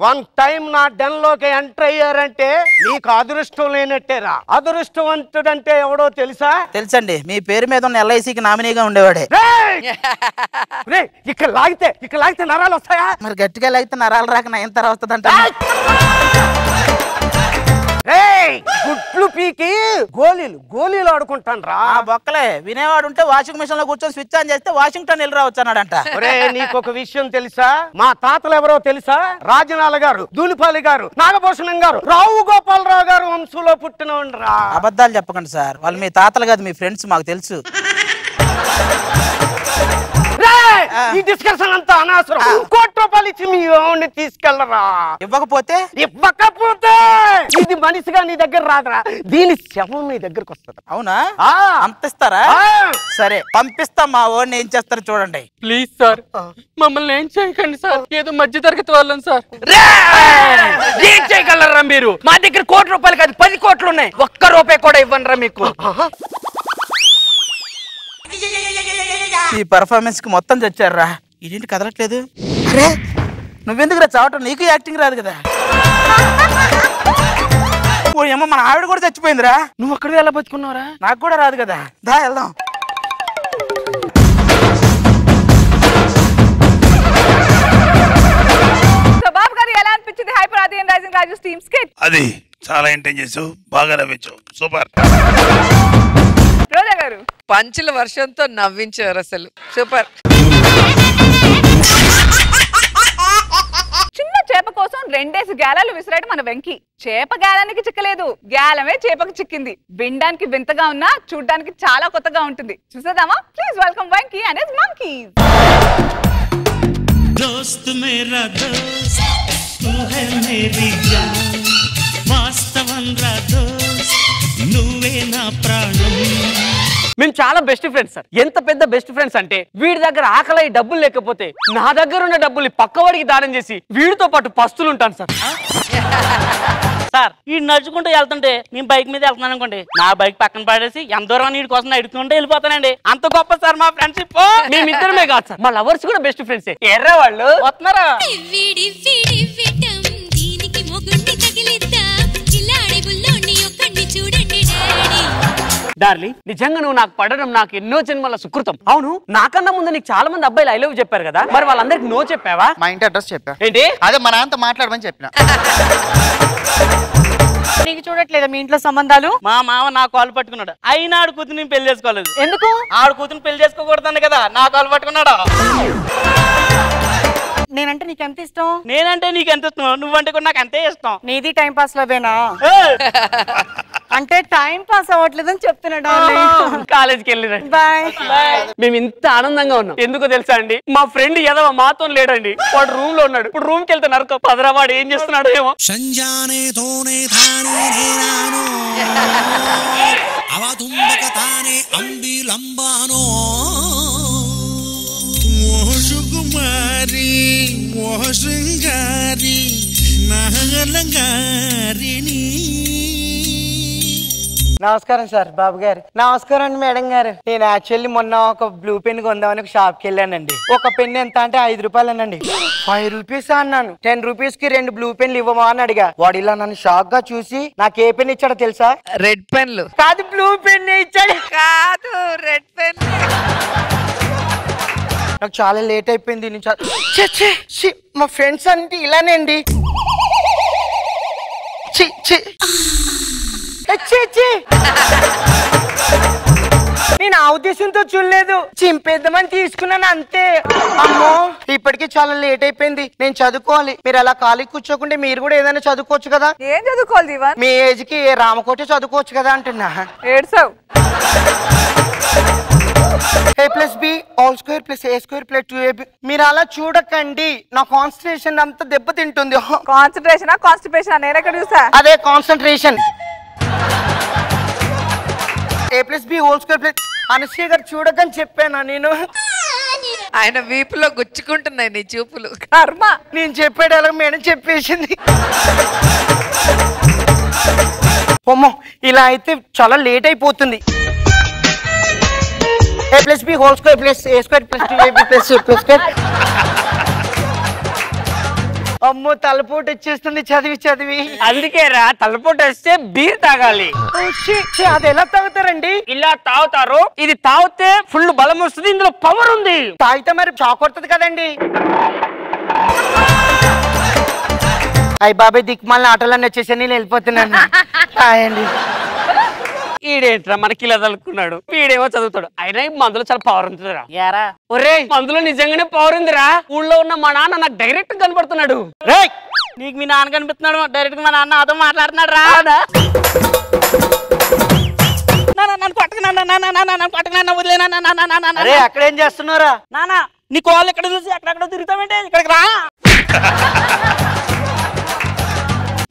వన్ టైం నా డెన్లోకి ఎంటర్ అయ్యారంటే నీకు అదృష్టం లేనట్టేరా. అదృష్టవంతుడంటే ఎవడో తెలుసా? తెలుసండి మీ పేరు మీద ఉన్న ఎల్ఐసికి నామినీగా ఉండేవాడే. రేయ్, ఇక్కడ లాగితే ఇక్కడ లాగితే నరాలు వస్తాయా? మరి గట్టిగా లేకపోతే నరాలు రాక నయం తర్వాత వస్తుందంట. గుడ్లు పీకి గోళీలు గోళీలు ఆడుకుంటాను రా. ఆ బొక్కలే వినేవాడు ఉంటే వాషింగ్ మిషన్లో కూర్చొని స్విచ్ ఆన్ చేస్తే వాషింగ్టన్ వెళ్ళి రావచ్చు అన్నాడంట. ఒరే నీకు ఒక విషయం తెలుసా? మా తాతలు ఎవరో తెలుసా? రాజనాల గారు దూలిపాలి గారు నాగభూషణం గారు రావు గోపాలరావు గారు వంశంలో పుట్టిన రా. అబద్ధాలు చెప్పకండి సార్. వాళ్ళు మీ తాతలు కాదు మీ ఫ్రెండ్స్ మాకు తెలుసు. రేయ్, ఈ డిస్కషన్ అంతా అనవసరం. కోటి రూపాయలు ఇచ్చి మీ ఓన్ని తీసుకెళ్ళరా? ఇవ్వకపోతే? ఇవ్వకపోతే ఇది మనిషిగా నీ దగ్గర రాదురా. దీని శవం నీ దగ్గరకు వస్తుంది. అవునా? పంపిస్తారా సరే పంపిస్తాం మా ఓడిని ఏం చేస్తారో చూడండి. ప్లీజ్ సార్ మమ్మల్ని ఏం చేయకండి సార్. ఏదో మధ్య తరగతి వాళ్ళం సార్. ఏం చేయగలరా మీరు? మా దగ్గర కోటి రూపాయలు కాదు పది కోట్లు ఉన్నాయి. ఒక్క రూపాయి కూడా ఇవ్వనరా మీకు. ఈ పర్ఫార్మెన్స్కి మొత్తం చచ్చారా ఇదేంటి కదలట్లేదు అరే నువ్వెందుకు రా చావటం నీకు యాక్టింగ్ రాదు కదా ఏమో మన ఆవిడ కూడా చచ్చిపోయిందిరా నువ్వు అక్కడ ఎలా బతుకున్నావురా నాకు కూడా రాదు కదా దా వెళ్దాం సో బాబు గారు ఎలా అనిపించింది హైపర్ ఆది రైజింగ్ రాజు టీమ్ స్కిట్ అది చాలా ఎంటైన్ చేసావు బాగా నవ్వించావు సూపర్ రోజా గారు పంచుల వర్షంతో నవ్వించారు అసలు సూపర్ చిన్న చేప కోసం రెండేసి గాలాలు విసిరాడు మన వెంకి చేప గాలానికి చిక్కలేదు గాలమే చేపకు చిక్కింది వినడానికి వింతగా ఉన్నా చూడడానికి చాలా కొత్తగా ఉంటుంది చూసేద్దామా please welcome Venky and his monkeys दोस्त मेरा दोस्त तू है मेरी जान వాస్తవం రా దోస్త్ నువ్వే నా ప్రాణం. మేము చాలా బెస్ట్ ఫ్రెండ్స్ సార్ ఎంత పెద్ద బెస్ట్ ఫ్రెండ్స్ అంటే వీడి దగ్గర ఆకలి అయి డబ్బులు లేకపోతే నా దగ్గర ఉన్న డబ్బుల్ని పక్కవాడికి దానం చేసి వీడితో పాటు పస్తులు ఉంటాను సార్ సార్ ఈ నడుచుకుంటూ వెళ్తుంటే నేను బైక్ మీద వెళ్తున్నాను అనుకోండి. నా బైక్ పక్కన పడేసి ఎంత దూరం వీడి కోసం నడుచుకుంటూ వెళ్ళిపోతానండి. అంత గొప్ప సార్ మా ఫ్రెండ్షిప్ మేమిద్దరమే కాదు సార్ మా లవర్స్ కూడా బెస్ట్ ఫ్రెండ్స్ ఎర్ర వాళ్ళు వస్తున్నారా? డార్లీ నిజంగా నువ్వు నాకు పడడం నాకు ఎన్నో జన్మల సుకృతం. అవును నాకన్నా ముందు నీకు చాలా మంది అబ్బాయిలు ఐ లవ్ చెప్పారు కదా మరి వాళ్ళందరికి నో చెప్పావా? మా ఇంటి అడ్రస్ చెప్పా. ఏంటి? అదే మా నాన్నతో మాట్లాడమని చెప్పిన. నీకు చూడట్లేదా మీ ఇంట్లో సంబంధాలు? మా మామ నా కాలు పట్టుకున్నాడు. అయినా ఆడు కూతురు పెళ్ళి చేసుకోలేదు. ఎందుకు? ఆడు కూతురు పెళ్ళి చేసుకోకూడదని కదా నా కాలు పట్టుకున్నాడు? నేనంటే నీకు ఎంత ఇష్టం? నేనంటే నీకు ఎంత ఇష్టం? నువ్వంటే కూడా నాకు అంతే ఇష్టం. నీది టైం పాస్ లోవేనా? అంటే టైం పాస్ అవ్వట్లేదని చెప్తున్నాడు కాలేజ్కి వెళ్ళిరండి. బాయ్. మేము ఇంత ఆనందంగా ఉన్నాం. ఎందుకో తెలుసా అండి? మా ఫ్రెండ్ ఎదవ మాతో లేడండి. వాడు రూమ్లో ఉన్నాడు. ఇప్పుడు రూమ్కి వెళ్తే నరక. పదరా వాడు ఏం చేస్తున్నాడు ఏమో. సంజానే తోనే తానే నేనాను అవతుంబక తానే అంబిలంబానో. ఓ సుకుమారి ఓ శృంగారి నమస్కారం సార్ బాబు గారు. నమస్కారం అండి మేడం గారు. నేను యాక్చువల్లీ మొన్న ఒక బ్లూ పెన్ కొందామని ఒక షాప్కి వెళ్ళానండి. ఒక పెన్ ఎంత అంటే ఐదు రూపాయలేనండి. ఫైవ్ రూపీస్ అన్నాను. టెన్ రూపీస్కి రెండు బ్లూ పెన్లు ఇవ్వమా అని అడిగా. వాడు ఇలా నన్ను షాక్గా చూసి నాకు ఏ పెన్ ఇచ్చాడో తెలుసా? రెడ్ పెన్లు. కాదు బ్లూ పెన్ ఇచ్చాడు. కాదు రెడ్ పెన్ నాకు చాలా లేట్ అయిపోయింది నేను మా ఫ్రెండ్స్ అంటే ఇలానే అండి ఛీ, ఛీ. ఏ, ఛీ, ఛీ. నేను ఆ ఉద్దేశంతో చూడలేదు. చింపేద్దామని తీసుకున్నాను అంతే. అమ్మో ఇప్పటికి చాలా లేట్ అయిపోయింది. నేను చదువుకోవాలి. మీరు అలా ఖాళీ కూర్చోకుంటే మీరు కూడా ఏదైనా చదువుకోవచ్చు కదా? ఏం చదువుకోవాలి మీ ఏజ్కి రామకోటి చదువుకోవచ్చు కదా అంటున్నా. ఏడ్సావు A plus B all square plus A square plus two మీరు అలా చూడకండి. నా కాన్సన్ట్రేషన్ అంతా దెబ్బతింటుంది కాన్సన్ట్రేషన్ కాన్స్టిపేషన్ నేను ఎక్కడ చూసా? అదే concentration A plus B whole square plus Anasuya garu చూడకని చెప్పానా నేను? ఆయన వీపులో గుచ్చుకుంటున్నాయి నీ చూపులు. కర్మ. నేను చెప్పాడు అలా మేడం చెప్పేసింది. అమ్మో ఇలా అయితే చాలా లేట్ అయిపోతుంది. A plus B whole square plus A square plus two AB plus plus square అమ్మో తలపోటు వచ్చేస్తుంది చదివి చదివి. అందుకే రా తలపోటు వస్తే బీర్ తాగాలి. ఓ, ఛీ, ఛీ, అది ఎలా తాగుతారండి? ఇలా తాగుతారు ఇది తాగితే ఫుల్ బలం వస్తుంది ఇందులో పవర్ ఉంది. తాగితే మరి షాక్ కొడుతుంది కదండి. అయ్యి బాబాయ్ దిక్కుమాలిన ఆటోలన్నీ వచ్చేసి నేను వెళ్ళిపోతున్నాను. హాయ్ అండి ఈడేంట్రా మనకి ఇలా తలుకున్నాడు వీడేమో చదువుతాడు అయినా ఈ మందులో చాలా పవర్ ఉంటుందిరా యారా ఒరే మందులో నిజంగానే పవర్ ఉందిరా ఊళ్ళో ఉన్న మా నాన్న నాకు డైరెక్ట్ కనపడుతున్నాడు రేయ్ నీకు మీ నాన్న కనిపిస్తున్నాడు డైరెక్ట్ మా నాన్న నాతో మాట్లాడుతున్నాడు రా నాన్న, నన్ను. అరే అక్కడేం చేస్తున్నారా నాన్న నీ కోళ్ళు ఎక్కడ చూసి అక్కడెక్కడ తిరుగుతావంటే ఇక్కడికి రా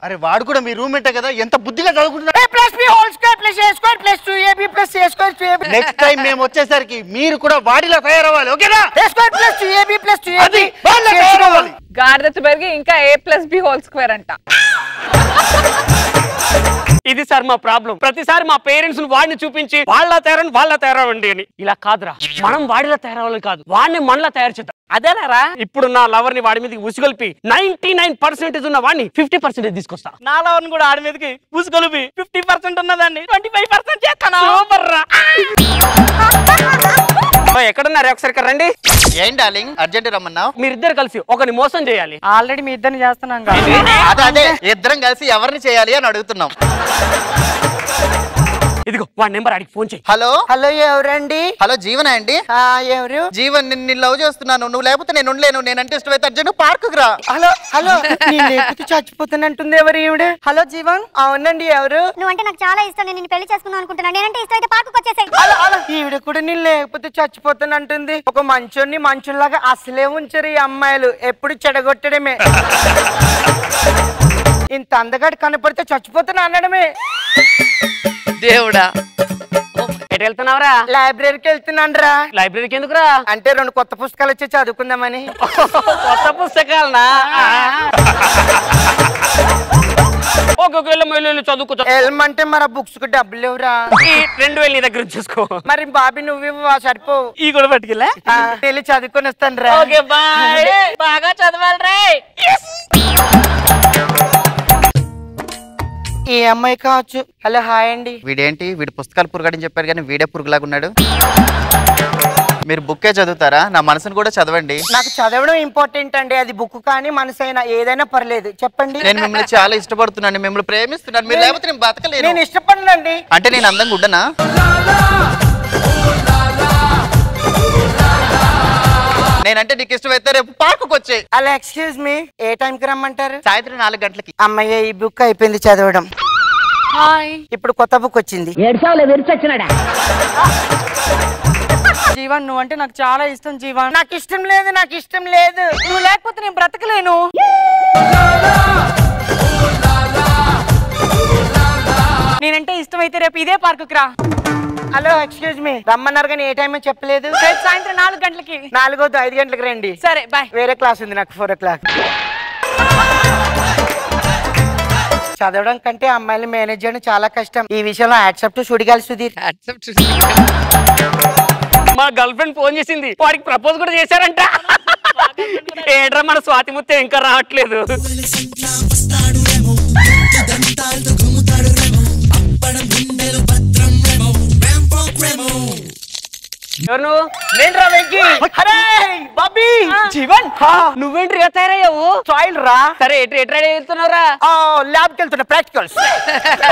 అరే వాడు కూడా మీ రూమ్మేటే కదా? ఎంత బుద్ధిగా చదువుకుంటున్నాడు? Plus B whole square plus A square plus two AB plus A square two AB next time మేము వచ్చేసరికి మీరు కూడా వాడిలా తయారవ్వాలి ఓకేనా? A square plus two AB plus అది తయారవ్వాలి. ఇంకా A plus B whole square అంట. ఇది సార్ మా ప్రాబ్లం. ప్రతిసారి మా పేరెంట్స్ వాడిని చూపించి వాళ్ళ తయారని వాళ్ళ తయారవండి అని. ఇలా కాదురా. మనం వాడిలా తయారవ్వాలి కాదు. వాడిని మనలా తయారు చేద్దాం. అదేనారా? ఇప్పుడు నా లవర్ని వాడి మీదకి ఉసిగొల్పి నైన్టీ నైన్ పర్సెంటేజ్ ఉన్న వాడిని ఫిఫ్టీ పర్సెంటేజ్ తీసుకొస్తా. నా లవన్ కూడా ఆడి మీదకి పూసుకొలిపి ఫిఫ్టీ పర్సెంట్ ఉన్నదండి ట్వంటీ ఫైవ్ పర్సెంట్ చేస్తాను. ఎక్కడున్నారు? ఒకసారి ఇక్కడ రండి. ఏం డార్లింగ్? అర్జెంట్ రమ్మన్నావు? మీరిద్దరు కలిసి ఒకరిని మోసం చేయాలి. ఆల్రెడీ మీ ఇద్దరిని చేస్తున్నాం అదే అదే ఇద్దరం కలిసి ఎవరిని చేయాలి అని అడుగుతున్నాం. ఇదిగో వాడి నెంబర్ అడిగి ఫోన్ చేయి. హలో? హలో ఎవరండి? హలో జీవన అండి? ఆ, ఎవరు? జీవన్ నిన్ను నేను లవ్ చేస్తున్నాను. నువ్వు లేకపోతే నేను ఉండలేను. నేనంటే ఇష్టమైతే అర్జెంట్ పార్కు రా. హలో హలో చచ్చిపోతానంటుంది ఎవరు ఈవిడ? హలో జీవన్. అవునండి ఎవరు? నువ్వంటే నాకు చాలా ఇష్టం. నేను నిన్ను పెళ్ళి చేసుకుందాం అనుకుంటున్నాను నేనంటే ఇష్టం అయితే పార్కుకి వచ్చేసాయి. ఈవిడ కూడా నేను లేకపోతే చచ్చిపోతానంటుంది ఒక మంచోడిని మంచులాగా అసలే ఉంచరు ఈ అమ్మాయిలు. ఎప్పుడు చెడగొట్టడమే. ఇంత అందగాడు కనపడితే చచ్చిపోతాను అనడమే. దేవుడా? ఎటు వెళ్తున్నావురా లైబ్రరీకి వెళ్తున్నాను రా లైబ్రరీకి ఎందుకురా అంటే రెండు కొత్త పుస్తకాలు వచ్చి చదువుకుందామని. కొత్త పుస్తకాలనా? వెళ్ళమంటే మరి ఆ బుక్స్కు డబ్బులు లేవురా. రెండు వేలు నీ దగ్గర చూసుకో. మరి బాబీ నువ్వు సరిపోవు ఈ కూడా పట్టుకెళ్ళా? వెళ్ళి చదువుకొని వస్తాను రా బాగా చదవాలి రే ఈ అమ్మాయి కావచ్చు? హలో హాయ్ అండి. వీడేంటి? వీడు పుస్తకాలు పురుగాడని చెప్పారు కానీ వీడే పురుగులాగా ఉన్నాడు మీరు బుక్కే చదువుతారా? నా మనసును కూడా చదవండి. నాకు చదవడం ఇంపార్టెంట్ అండి. అది బుక్ కానీ మనసైనా ఏదైనా పర్లేదు. చెప్పండి. నేను మిమ్మల్ని చాలా ఇష్టపడుతున్నాను. మిమ్మల్ని ప్రేమిస్తున్నాను. మీరు లేకపోతే నేను బతకలేను. నేను ఇష్టపడనండి. అంటే నేను అందంగా ఉండనా? నేనంటే నీకు ఇష్టమైతే రేపు పార్కుకి వచ్చే అలా ఎక్స్క్యూజ్ మీ ఏ టైంకి రమ్మంటారు? సాయంత్రం నాలుగు గంటలకి. అమ్మయ్య ఈ బుక్ అయిపోయింది చదవడం. హాయ్ ఇప్పుడు కొత్త బుక్ వచ్చింది. జీవన్ నువ్వు అంటే నాకు చాలా ఇష్టం జీవన్. నాకు ఇష్టం లేదు నాకు ఇష్టం లేదు. నువ్వు లేకపోతే నేను బ్రతకలేను. నేనంటే ఇష్టం అయితే రేపు ఇదే పార్కుకి రా. హలో ఎక్స్క్యూజ్ మీ రమ్మన్నారు కానీ ఏ టైం చెప్పలేదు. రేపు సాయంత్రం నాలుగు గంటలకి. నాలుగొద్దు ఐదు గంటలకి రండి. సరే బాయ్ వేరే క్లాస్ ఉంది నాకు ఫోర్ ఓ క్లాక్ చదవడం కంటే అమ్మాయిలు మేనేజ్ చేయడం చాలా కష్టం. ఈ విషయంలో యాక్సెప్ట్ సుడిగాలి సుధీర్. మా గర్ల్ ఫ్రెండ్ ఫోన్ చేసింది. వాడికి ప్రపోజ్ కూడా చేశారంట. ఏడ్రా మన స్వాతి ముత్తే ఇంకా రావట్లేదు. ఎవరు నువ్వు? నేను రా వెంకీ. అరే బాబీ జీవన్. నువ్వేంటి తయారయ్యావు? సాయిల్ రా. సరే ఎటు ఎటు రెడీ అవుతున్నావురా? ల్యాబ్కి వెళ్తున్నా practicals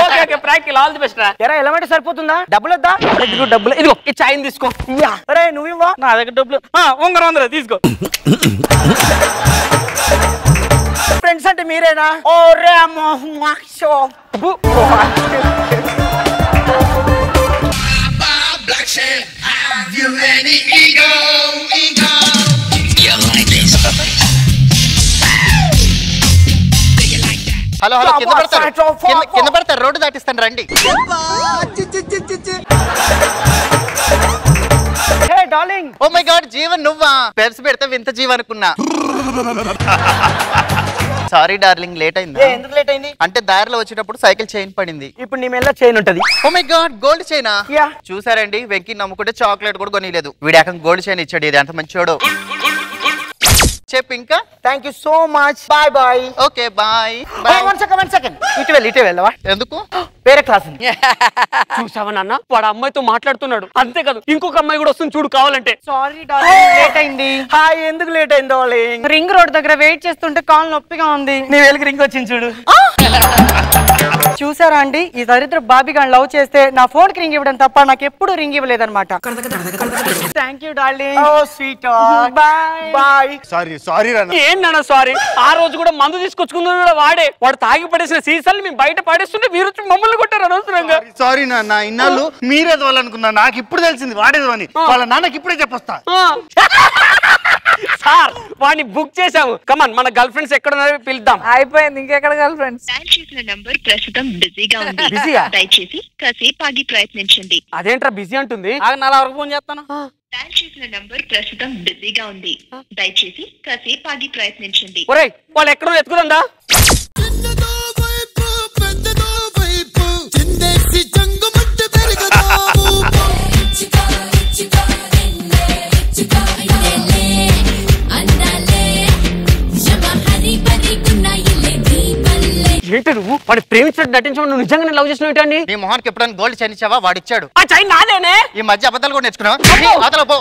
okay okay practical all the best రా. ఎరా ఎలమెంట్ సరిపోతుందా? డబ్బులు వద్దా? ఇదిగో డబ్బులు ఇదిగో ఈ చాయ్ తీసుకో. అరే నువ్వు ఇవ్వా. నా దగ్గర డబ్బులు ఉంగరం ఉందిరా తీసుకో. ఫ్రెండ్స్ అంటే మీరేనా? ఓ రే అమ్మో హలో హలో కింద పడతారు. కింద- పడతారు రోడ్డు దాటిస్తాను రండి. Darling. Oh my god Jeevan నువ్వా? పెప్స్ పెడితే వింత జీవ అనుకున్నా. సారీ డార్లింగ్ లేట్ అయింది? ఎందుకు లేట్ అయింది? అంటే దారిలో వచ్చేటప్పుడు సైకిల్ చైన్ పడింది. ఇప్పుడు నీ మెల్ల చైన్ ఉంటది. ఓ మై గాడ్ గోల్డ్ చైనా? యా. చూసారండి వెంకీ నమ్ముకుంటే చాక్లెట్ కూడా కొనిలేదు వీడాకం గోల్డ్ చైన్ ఇచ్చాడు ఇది అంత మంచోడు. చెప్పు ఇంకా. Thank you so much bye bye okay bye one second one second ఇటు వెళ్ళి ఇటు వెళ్ళవా ఎందుకు? వేరే క్లాస్ ఉంది. చూసావా నాన్న? వాడు అమ్మాయితో మాట్లాడుతున్నాడు. అంతేకాదు ఇంకొక అమ్మాయి కూడా వస్తుంది చూడు కావాలంటే. సారీ డార్లింగ్ లేట్ అయింది. హాయ్ ఎందుకు లేట్ అయింది డార్లింగ్ రింగ్ రోడ్ దగ్గర వెయిట్ చేస్తుంటే కాల్ నొప్పిగా ఉంది. నీ వేలికి రింగ్ వచ్చింది చూడు. చూసారా అండి? ఈ దరిద్ర బాబీ గాని లవ్ చేస్తే నా ఫోన్కి రింగ్ ఇవ్వడం తప్ప నాకు ఎప్పుడు ring ఇవ్వలేదన్నమాట. Thank you darling oh sweet bye bye sorry sorry రా ఏం నాన్న సారీ? ఆ రోజు కూడా మందు తీసుకొచ్చుకుంది కూడా వాడే. వాడు తాగి పడేసిన సీసాలు మేము బయట పడేస్తుంటే మీరు వచ్చి మమ్మల్ని కొట్టారు అనవసరంగా. సారీ నాన్న ఇన్నాళ్ళు మీరే అనుకున్నా నాకు ఇప్పుడు తెలిసింది వాడేదో అని వాళ్ళ నాన్నకి ఇప్పుడే చెప్పొస్తా. సార్ వాడిని బుక్ చేసాము కమాన్ మన గర్ల్ ఫ్రెండ్స్ ఎక్కడ ఉన్నారో పిలుద్దాం. అయిపోయింది ఇంకెక్కడ గర్ల్ ఫ్రెండ్స్? డయల్ చేసిన నంబర్ ప్రస్తుతం బిజీగా ఉంది? దయచేసి కాసేపు ఆగి ప్రయత్నించండి. అదేంట్రా బిజీ అంటుంది? నాలుగు వరకు ఫోన్ చేస్తాను. డయల్ చేసిన నంబర్ ప్రస్తుతం బిజీగా ఉంది. దయచేసి కాసేపు ఆగి ప్రయత్నించండి. ఒరేయ్ వాళ్ళు ఎక్కడో ఎత్తుకుదందా చిందేసి ఏంటి నువ్వు వాడు ప్రేమించినట్టు నటించమని నువ్వు నిజంగానే లవ్ చేసిన ఏంటండి? నీ మొహానికి ఎప్పుడైనా గోల్డ్ చైన్ ఇచ్చావా? వాడిచ్చాడు. ఆ చైన్ నాదేనే? ఈ మధ్య అబద్ధాలు కూడా నేర్చుకున్నావా? అతల పో.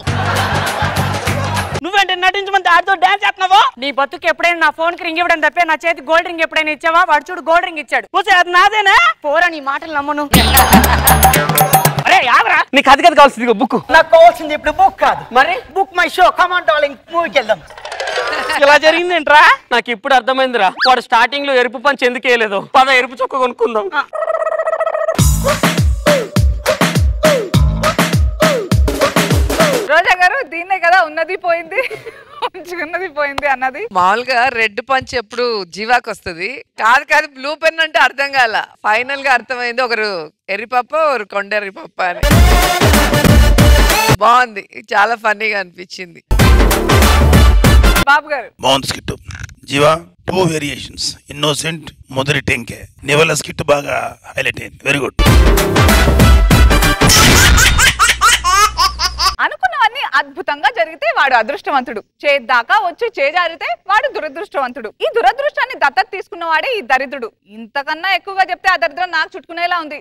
నువ్వేంటి నటించమంటే ఆడితో డాన్స్ చేస్తున్నావా? నీ బతుకు ఎప్పుడైనా నా ఫోన్కి రింగ్ ఇవ్వడం తప్పే నా చేతి గోల్డ్ రింగ్ ఎప్పుడైనా ఇచ్చావా? వాడు చూడు గోల్డ్ రింగ్ ఇచ్చాడు. కూర్చో అది నాదేనా? పోరా నీ మాటలు నమ్మను. అరే యాదరా నీకు అది కదా కావాల్సింది బుక్ నాకు కావాల్సింది ఇప్పుడు బుక్ కాదు. మరి? Book my show come on darling మూవీకి వెళ్దాం. ఇలా జరిగిందేంట్రా? నాకు ఇప్పుడు అర్థమైందిరా. వాడు స్టార్టింగ్లో ఎరుపు పంచి ఎందుకు వేయలేదు? పద ఎరుపు చొక్క కొనుక్కుందాం. రోజా గారు దీన్నే కదా ఉన్నది పోయింది. ఉంచుకున్నది పోయింది అన్నది. మామూలుగా రెడ్ పంచ్ ఎప్పుడు జీవాకి వస్తుంది. కాదు కాదు బ్లూ పెన్ అంటే అర్థం కాల. ఫైనల్గా అర్థమైంది ఒకరు ఎర్రిపప్ప ఒకరు కొండెర్రి పప్ప అని. బాగుంది. చాలా ఫన్నీగా అనిపించింది. బాబు గారు. బాగుంది skit Jeeva two variations innocent మొదటి టెంకే. నివల్ల స్కిట్ బాగా హైలైట్ అయింది. వెరీ గుడ్ అనుకున్నవన్నీ అద్భుతంగా జరిగితే వాడు అదృష్టవంతుడు. చేద్దాకా వచ్చి చేజారితే వాడు దురదృష్టవంతుడు. ఈ దురదృష్టాన్ని దత్తత తీసుకున్న వాడే ఈ దరిద్రుడు. ఇంతకన్నా ఎక్కువగా చెప్తే ఆ దరిద్రం నాకు చుట్టుకునేలా ఉంది.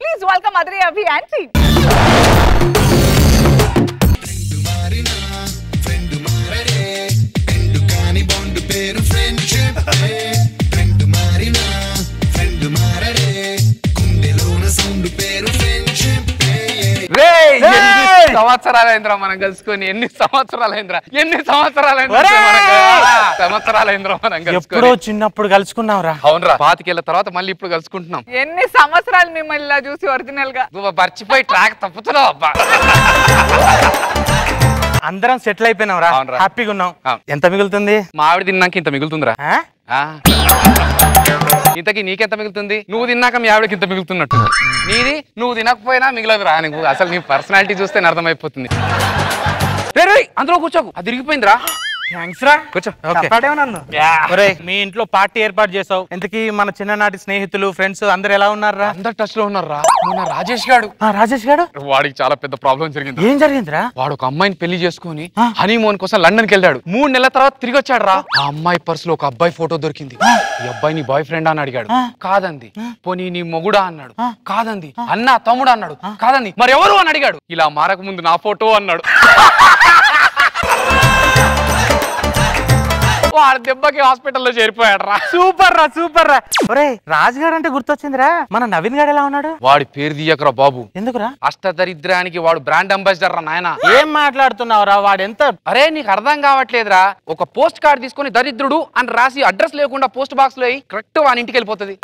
ప్లీజ్ వెల్కమ్ అదరి అభి ఆన్సీ పేరు ఫ్రెండ్షిప్ ఫ్రెండ్ మారినా ఫ్రెండ్ మారరే. గుండెలోన సౌండ్ పేరు ఫ్రెండ్షిప్ రే సంవత్సరాలైందిరా మనం కలుసుకొని ఎన్ని సంవత్సరాలైందిరా ఎన్ని! సంవత్సరాలైందిరా మనం ఎప్పుడో చిన్నప్పుడు కలుసుకున్నావురా. అవునరా పాతికేళ్ళ తర్వాత మళ్ళీ ఇప్పుడు కలుసుకుంటున్నాం. ఎన్ని సంవత్సరాలు మిమ్మల్ని ఇలా చూసి ఒరిజినల్గా? నువ్వు మర్చిపోయి ట్రాక్ తప్పుతున్నావు అబ్బా. అందరం సెటిల్ అయిపోయినావురా అవునురా. హ్యాపీగా ఉన్నాం. ఎంత మిగులుతుంది? మా ఆవిడ తిన్నాక ఇంత మిగులుతుందిరా. ఆ. ఇంతకీ నీకెంత మిగులుతుంది? నువ్వు తిన్నాక మీ ఆవిడకి ఇంత మిగులుతున్నట్టు. నీది నువ్వు తినకపోయినా మిగలదురా నువ్వు అసలు నీ పర్సనాలిటీ చూస్తే అర్థమైపోతుంది. అందులో కూర్చోకు. అది తిరిగిపోయిందిరా థ్యాంక్స్ రా. కూర్చో. చెప్పాడేమో నన్ను. ఒరేయ్, మీ ఇంట్లో పార్టీ ఏర్పాటు చేసావు. ఇంతకీ మన చిన్ననాటి స్నేహితులు ఫ్రెండ్స్ అందరు ఎలా ఉన్నారా అందరు టచ్లో ఉన్నారా రాజేష్ గాడు. రాజేష్ గాడు? వాడికి చాలా పెద్ద ప్రాబ్లం జరిగింది. ఏం జరిగిందిరా? వాడు ఒక అమ్మాయిని పెళ్ళి చేసుకుని హనీమూన్ కోసం లండన్కి వెళ్ళాడు. మూడు నెలల తర్వాత తిరిగి వచ్చాడు రా ఆ అమ్మాయి పర్సులో ఒక అబ్బాయి ఫోటో దొరికింది. ఈ అబ్బాయి నీ బాయ్ ఫ్రెండ్ అని అడిగాడు. కాదంది. పోనీ నీ మొగుడా అన్నాడు. కాదంది. అన్న తమ్ముడు అన్నాడు. కాదంది. మరి ఎవరు అని అడిగాడు. ఇలా మారక ముందు నా ఫోటో అన్నాడు. వాడు దెబ్బకి హాస్పిటల్లో చేరిపోయాడు రా సూపర్ రా సూపర్ రా. ఒరే రాజుగాడు అంటే గుర్తొచ్చిందిరా? మన నవీన్ గాడు ఎలా ఉన్నాడు? వాడి పేరు తీయకరా బాబు. ఎందుకురా? అష్టదరిద్రానికి వాడు బ్రాండ్ అంబాసిడర్ రా నాయన. ఏం మాట్లాడుతున్నావురా వాడు ఎంత? అరే నీకు అర్థం కావట్లేదురా. ఒక పోస్ట్ కార్డ్ తీసుకొని దరిద్రుడు అని రాసి అడ్రస్ లేకుండా పోస్ట్ బాక్స్లో కరెక్ట్ వాని ఇంటికి వెళ్ళిపోతుంది.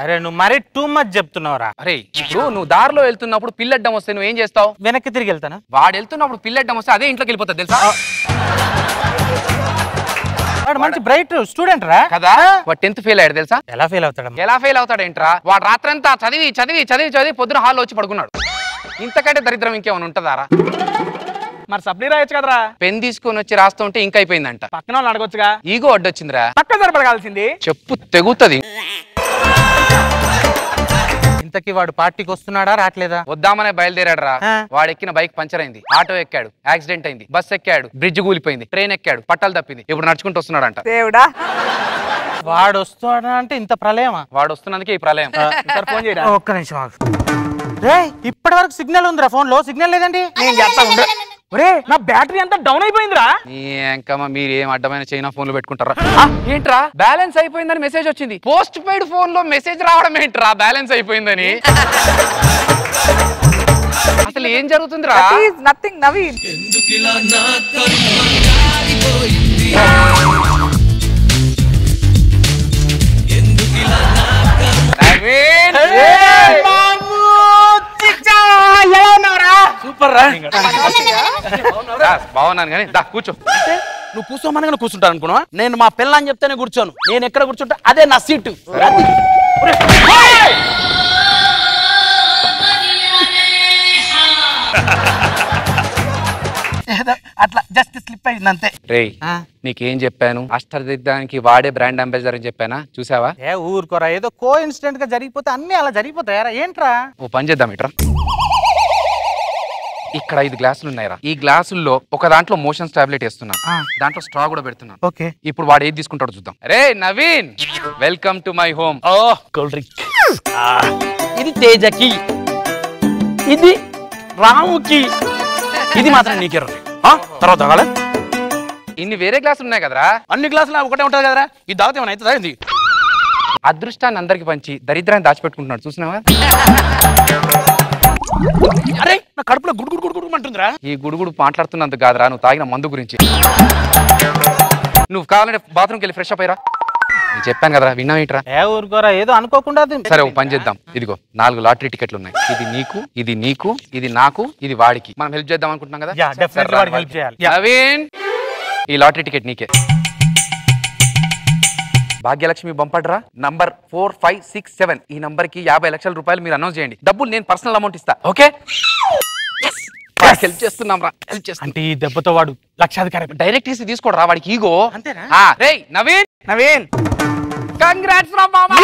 అరే నువ్వు మరీ టూ మచ్ చెప్తున్నావురా. అరే ఇప్పుడు నువ్వు దారిలో వెళ్తున్నప్పుడు పిల్లడ్డం వస్తే నువ్వు ఏం చేస్తావు? వెనక్కి తిరిగి వెళ్తాను? వాడు వెళ్తున్నప్పుడు పిల్లడ్డం వస్తే అదే ఇంట్లోకి వెళ్ళిపోతుంది తెలుసా? వాడు మంచి బ్రైట్ స్టూడెంట్ రా. కదా? వాడు టెన్త్ ఫెయిల్ అయ్యాడు తెలుసా? ఎలా ఫెయిల్ అవుతాడు ఎలా ఫెయిల్ అవుతాడేంట్రా వాడు రాత్రంతా చదివి చదివి చదివి చదివి పొద్దున హాల్లో వచ్చి పడుకున్నాడు. ఇంతకంటే దరిద్రం ఇంకేమైనా ఉంటుందారా మరి సప్లీ రాయొచ్చు కదరా. పెన్ తీసుకొని వచ్చి రాస్తుంటే ఇంకా అయిపోయిందంట. పక్కన వాళ్ళు అడగొచ్చుగా. ఈగో అడ్డొచ్చిందిరా. పక్క సరిపడగాల్సింది చెప్పు తెగుతుంది. ఇంతకీ వాడు పార్టీకి వస్తున్నాడా రావట్లేదా వద్దామనే బయలుదేరాడు రా వాడు ఎక్కిన బైక్ పంచర్ అయింది. ఆటో ఎక్కాడు. యాక్సిడెంట్ అయింది. బస్ ఎక్కాడు. బ్రిడ్జ్ కూలిపోయింది. ట్రైన్ ఎక్కాడు. పట్టాలు తప్పింది. ఇప్పుడు నడుచుకుంటూ వస్తున్నాడంట. దేవుడా. వాడు వస్తాడా అంటే ఇంత ప్రళయమా? వాడు వస్తున్నందుకే ఈ ప్రళయం. ఫోన్ చేయరా? ఒక్క నిమిషం ఇప్పటి వరకు సిగ్నల్ ఉందిరా ఫోన్లో సిగ్నల్ లేదండి? నేను ఉండు. ఒరే నా బ్యాటరీ అంతా డౌన్ అయిపోయిందిరా. ఎంకమ్మ మీరు ఏం అడ్డమైన చైనా ఫోన్లు పెట్టుకుంటారా? ఆ, ఏంట్రా? బ్యాలెన్స్ అయిపోయిందని మెసేజ్ వచ్చింది. పోస్ట్ పెయిడ్ ఫోన్లో మెసేజ్ రావడం ఏంట్రా? బ్యాలెన్స్ అయిపోయిందని. అసలు ఏం జరుగుతుందిరా? నథింగ్ నవీన్ సూపర్ రా. రా, బాగున్నాను కానీ దా కూర్చో. నువ్వు కూర్చోమనగానే కూర్చుంటాను అనుకున్నా నేను మా పిల్లని చెప్తేనే కూర్చోను. నేను ఎక్కడ కూర్చుంటా? అదే నా సీటు. ఏదో అట్లా జస్ట్ స్లిప్ అయింది అంతే. రేయ్ నీకేం చెప్పాను? అష్టదిద్దానికి వాడే బ్రాండ్ అంబాసిడర్ అని చెప్పానా? చూసావా? ఏ ఊరుకోరా ఏదో కో ఇన్సిడెంట్గా జరిగిపోతే అన్ని అలా జరిగిపోతాయారా? ఏంట్రా? ఓ పని చేద్దాం ఇట్రా ఇక్కడ ఐదు గ్లాసులు ఉన్నాయిరా. ఈ గ్లాసుల్లో ఒక దాంట్లో మోషన్స్ టాబ్లెట్ వేస్తున్నాను దాంట్లో స్ట్రా కూడా పెడుతున్నాను ఓకే. ఇప్పుడు వాడు ఏది తీసుకుంటాడో చూద్దాం. రే Naveen! Welcome to my home oh cool drink. ఇది తేజకి. ఇది రాముకి. ఇది మాత్రం నీకే రా. ఆ, తర్వాత? ఇన్ని వేరే గ్లాసులు ఉన్నాయి కదరా? అన్ని గ్లాసులు ఒకటే ఉంటుంది కదరా. ఇది తాగితే ఏమైనా అవుతుందా అదృష్టాన్ని అందరికి పంచి దరిద్రాన్ని దాచిపెట్టుకుంటున్నాడు. చూసినావా? అరే నా కడుపులో గుడు గుడు గుడు అంటుందిరా. ఈ గుడుగుడు మాట్లాడుతున్నందుకు కాదురా నువ్వు తాగిన మందు గురించి. నువ్వు కావాలంటే బాత్రూమ్కి వెళ్ళి ఫ్రెష్ అప్ అయ్యరా. నేను చెప్పాను కదరా విన్నావేంట్రా ఏ ఊరుకోరా ఏదో అనుకోకుండా సరే ఒక పని చేద్దాం. ఇదిగో నాలుగు లాటరీ టికెట్లు ఉన్నాయి. ఇది నీకు ఇది నీకు ఇది నాకు ఇది వాడికి. మనం హెల్ప్ చేద్దాం అనుకుంటున్నాం కదా. నవీన్ ఈ లాటరీ టికెట్ నీకే. Bhagyalakshmi బంపడ్రా. Number four five six seven ఈ నంబర్కి యాభై లక్షల రూపాయలు మీరు అనౌన్స్ చేయండి. డబ్బులు నేను పర్సనల్ అమౌంట్ ఇస్తా. ఓకే? హెల్ప్ చేస్తున్నాం రా. హెల్ప్ చేస్తాం అంటే ఈ దెబ్బతో వాడు లక్షాధికారి. డైరెక్ట్ తీసి తీసుకోడరా వాడికి. ఈగో అంతేనా? రేయ్ నవీన్. నవీన్. కంగ్రాట్స్ రా మామా.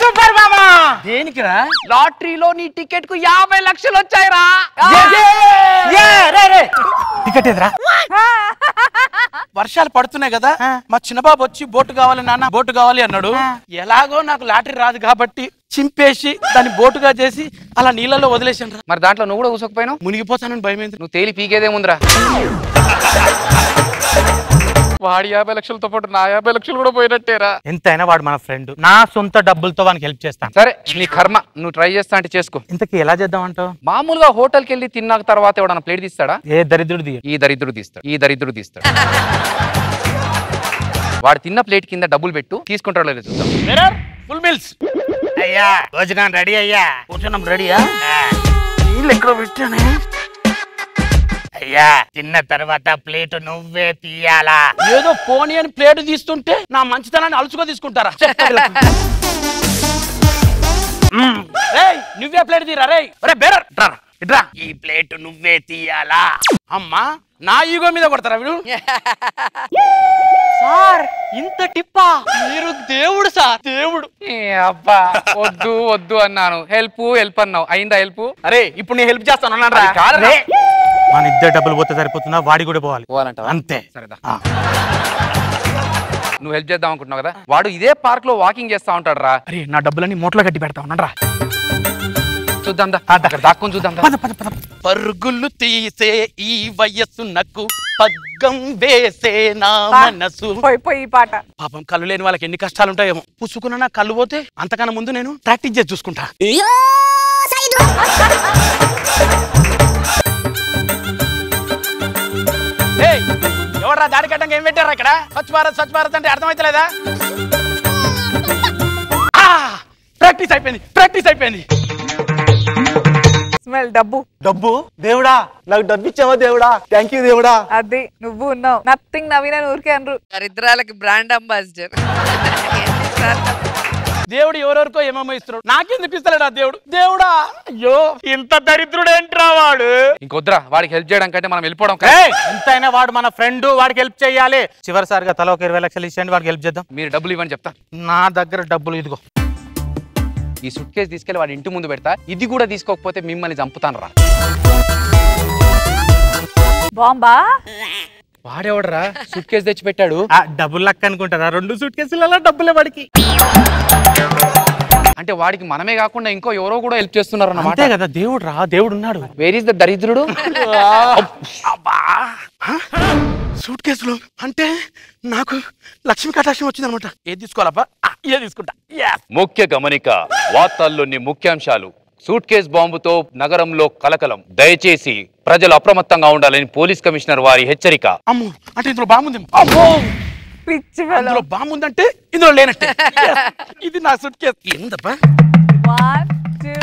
సూపర్ మామా. దేనికిరా? లాటరీలో నీ టికెట్కు యాభై లక్షలు వచ్చాయిరా. టికెట్ ఎదురా వర్షాలు పడుతున్నాయి కదా. మా చిన్నబాబు వచ్చి బోటు కావాలి నాన్న బోటు కావాలి అన్నాడు. ఎలాగో నాకు లాటరీ రాదు కాబట్టి చింపేసి దాన్ని బోటుగా చేసి అలా నీళ్ళలో వదిలేసాను మరి దాంట్లో నువ్వు కూడా కూసకపోయినావు? మునిగిపోతానని భయం నువ్వు తేలి పీకేదేముందిరా వాడి యాభై లక్షలతో పాటు నా యాభై లక్షలు కూడా పోయినట్టేరా. ఎంతైనా వాడు మన ఫ్రెండ్. నా సొంత డబ్బులతో వానికి హెల్ప్ చేస్తాను. సరే నీ కర్మ. నువ్వు ట్రై చేస్తా అంటే చేసుకో. ఇంతకీ ఎలా చేద్దాం అంటావు? మామూలుగా హోటల్కి వెళ్ళి తిన్నాక తర్వాత ఎవడన్నా ప్లేట్ తీస్తాడా? ఏ దరిద్రుడిది ఈ దరిద్రుడు తీస్తాడు. ఈ దరిద్రుడు తీస్తాడు. వాడు తిన్న ప్లేట్ కింద డబ్బులు పెట్టు తీసుకుంటాడో లేదో చూద్దాం. ఫుల్ మిల్స్ అయ్యా భోజనం రెడీ అయ్యా. భోజనం రెడీయా? నీళ్ళు ఎక్కడ పెట్టానే. అయ్యా తిన్న తర్వాత ప్లేట్ నువ్వే తీయాలా? ఏదో పోనీ అని ప్లేట్ తీస్తుంటే నా మంచితనాన్ని అలుసుగా తీసుకుంటారా? నువ్వే ప్లేట్ తీరా రే రే బేరర్ ఇట్రా రా, ఇట్రా. ఈ ప్లేట్ నువ్వే తీయాలా? అమ్మా నా ఈగో మీద కొడతారా వీడు? సార్ ఇంత టిప్పా? మీరు దేవుడు సార్ దేవుడు. ఏ అబ్బా వద్దు వద్దు అన్నాను. హెల్ప్ హెల్ప్ అన్నావు. అయిందా హెల్ప్? అరే ఇప్పుడు నేను హెల్ప్ చేస్తాను అది కాదురా. మన ఇద్దరు డబ్బులు పోతే సరిపోతుందా? వాడి కూడా పోవాలి. పోవాలంటావా? అంతే. సరేదా నువ్వు హెల్ప్ చేద్దాం అనుకుంటున్నావు కదా? వాడు ఇదే పార్క్లో వాకింగ్ చేస్తా ఉంటాడు రా అరే నా డబ్బులన్నీ మూటలో కట్టి పెడతా ఉన్నారా చూద్దాం దా. అక్కడ దాక్కుని చూద్దాం. పరుగులు తీసే ఈ వయస్సు నక్కు పగ్గం వేసే నా. మనసు. పాట. పాపం కళ్ళు లేని వాళ్ళకి ఎన్ని కష్టాలు ఉంటాయేమో పుసుకున్న నా కళ్ళు పోతే అంతకన్నా ముందు నేను ప్రాక్టీస్ చేసి చూసుకుంటా. ఎవర్రా దాడి కట్టంగా ఏం పెట్టారా ఇక్కడ స్వచ్ఛ భారత్ స్వచ్ఛ భారత్ అంటే అర్థమైతలేదా? ప్రాక్టీస్ అయిపోయింది ప్రాక్టీస్ అయిపోయింది. స్మెల్ డబ్బు. డబ్బు? దేవుడా నాకు డబ్బు ఇచ్చావా దేవుడా? థ్యాంక్ యూ దేవుడా. అది నువ్వు ఉన్నావు. నథింగ్ నవీన ఊరికే అనరు. దరిద్రాలకి బ్రాండ్ అంబాసిడర్ దేవుడు ఎవరెవరికో ఏమేమో ఇస్తున్నాడు. నాకెందుకు ఇస్తలేడు ఆ దేవుడు? దేవుడా? అయ్యో. ఇంత దరిద్రుడేంట్రా వాడు? ఇంకొద్దురా వాడికి హెల్ప్ చేయడం కంటే మనం వెళ్ళిపోవడం ఎంతైనా వాడు మన ఫ్రెండ్ వాడికి హెల్ప్ చేయాలి. చివరిసారిగా తల ఒక ఇరవై లక్షలు ఇచ్చేయండి వాడికి హెల్ప్ చేద్దాం. మీరు డబ్బులు ఇవ్వని చెప్తా. నా దగ్గర డబ్బులు ఇదిగో. ఈ సుట్ కేసు తీసుకెళ్ళి వాడి ఇంటి ముందు పెడతా. ఇది కూడా తీసుకోకపోతే మిమ్మల్ని చంపుతాను రా. బాంబా? వాడేవడరా? సుట్ కేసు తెచ్చి పెట్టాడు ఆ, డబ్బులు లక్క అనుకుంటారా? రెండు సూట్ కేసులలో డబ్బులే వాడికి. అంటే వాడికి మనమే కాకుండా ఇంకో ఎవరో కూడా హెల్ప్ చేస్తున్నారు అన్నమాట అంతే కదా దేవుడు రా దేవుడు ఉన్నాడు వేర్ ఇస్ ద దరిద్రుడు సూట్ కేసులు అంటే నాకు లక్ష్మీ కటాక్షం వచ్చింది అనమాట ఏది తీసుకోవాలబ్బా? ఆ, ఏ తీసుకుంటా. ముఖ్య గమనిక వార్తల్లోని ముఖ్యాంశాలు. సూట్ కేస్ బాంబుతో నగరంలో కలకలం. దయచేసి ప్రజలు అప్రమత్తంగా ఉండాలని పోలీస్ కమిషనర్ వారి హెచ్చరిక. అమ్మో అంటే ఇందులో బాగుంది అమ్మో! పిచ్చి ఇందులో బాగుందంటే ఇందులో లేనట్టే. Yes. ఇది నా సూట్ కేసు. ఎందప్పా వన్ టూ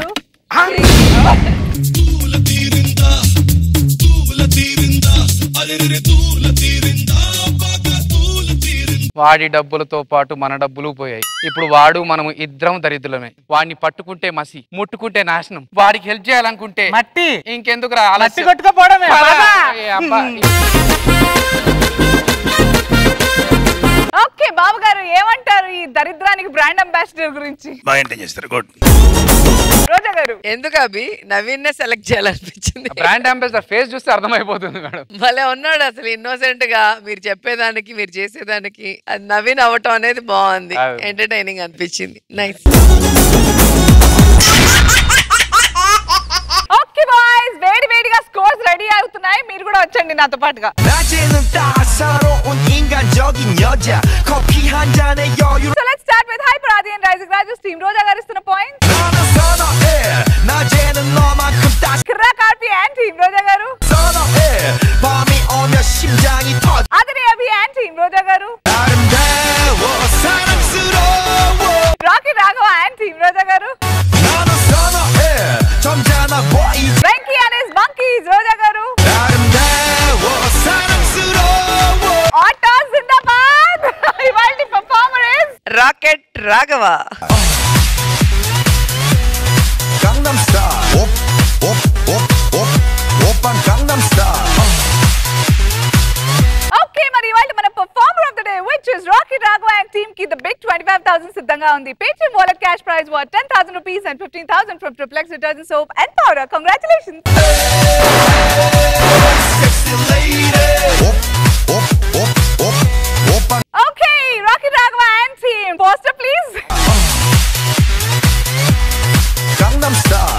వాడి డబ్బులతో పాటు మన డబ్బులు పోయాయి. ఇప్పుడు వాడు మనము ఇద్దరం దరిద్రులమే వాడిని పట్టుకుంటే మసి ముట్టుకుంటే నాశనం. వాడికి హెల్ప్ చేయాలనుకుంటే మట్టి. ఇంకెందుకు కొట్టుకోపోవడమే. ఓకే బాబు గారు ఏమంటారు ఈ దరిద్రానికి బ్రాండ్ అంబాసిడర్ గురించి? బాగా చేస్తారు. గుడ్. రోజా గారు ఎందుకు అభి? నవీన్ సెలెక్ట్ చేయాలనిపించింది. బ్రాండ్ అంబాసిడర్ ఫేస్ చూస్తే అర్థమైపోతుంది మేడం. భలే ఉన్నాడు అసలు ఇన్నోసెంట్గా మీరు చెప్పేదానికి మీరు చేసేదానికి అది నవీన్ అవ్వటం అనేది బాగుంది. ఎంటర్టైనింగ్ అనిపించింది. నైస్ ఓకే బాయ్స్ వేడి వేడిగా స్కోర్స్ రెడీ అవుతున్నాయి. మీరు కూడా వచ్చండి నాతో పాటుగా. 사사로운 인간적인 여자 커피 한 잔의 여유 So let's start with Hyper Adi and Rising Rajas team Roja Garistan a point 나는 선어해 낮에는 너만큼 따시 크라 카피 and team Roja Garu 선어해 밤이 오면 심장이 터져 아들이 아비 and team Roja Garu 아름다워 사랑스러워 Rocky Raghav and team Roja Garu 나는 선어해 점잖아 보이지 Rocket Raghava. ಕಂಗನಂ Star. Okay, మరి ఇవాళ మన performer of the day, which is Rocky Raghava and team ki the big 25,000 siddhanga on the Patreon wallet cash prize was 10,000 rupees and 15,000 from Triplex Detergent Soap and Powder. Congratulations! Hey, sexy lady. Okay, Rocky Raghavan and team. Poster, please. Gangnam Style.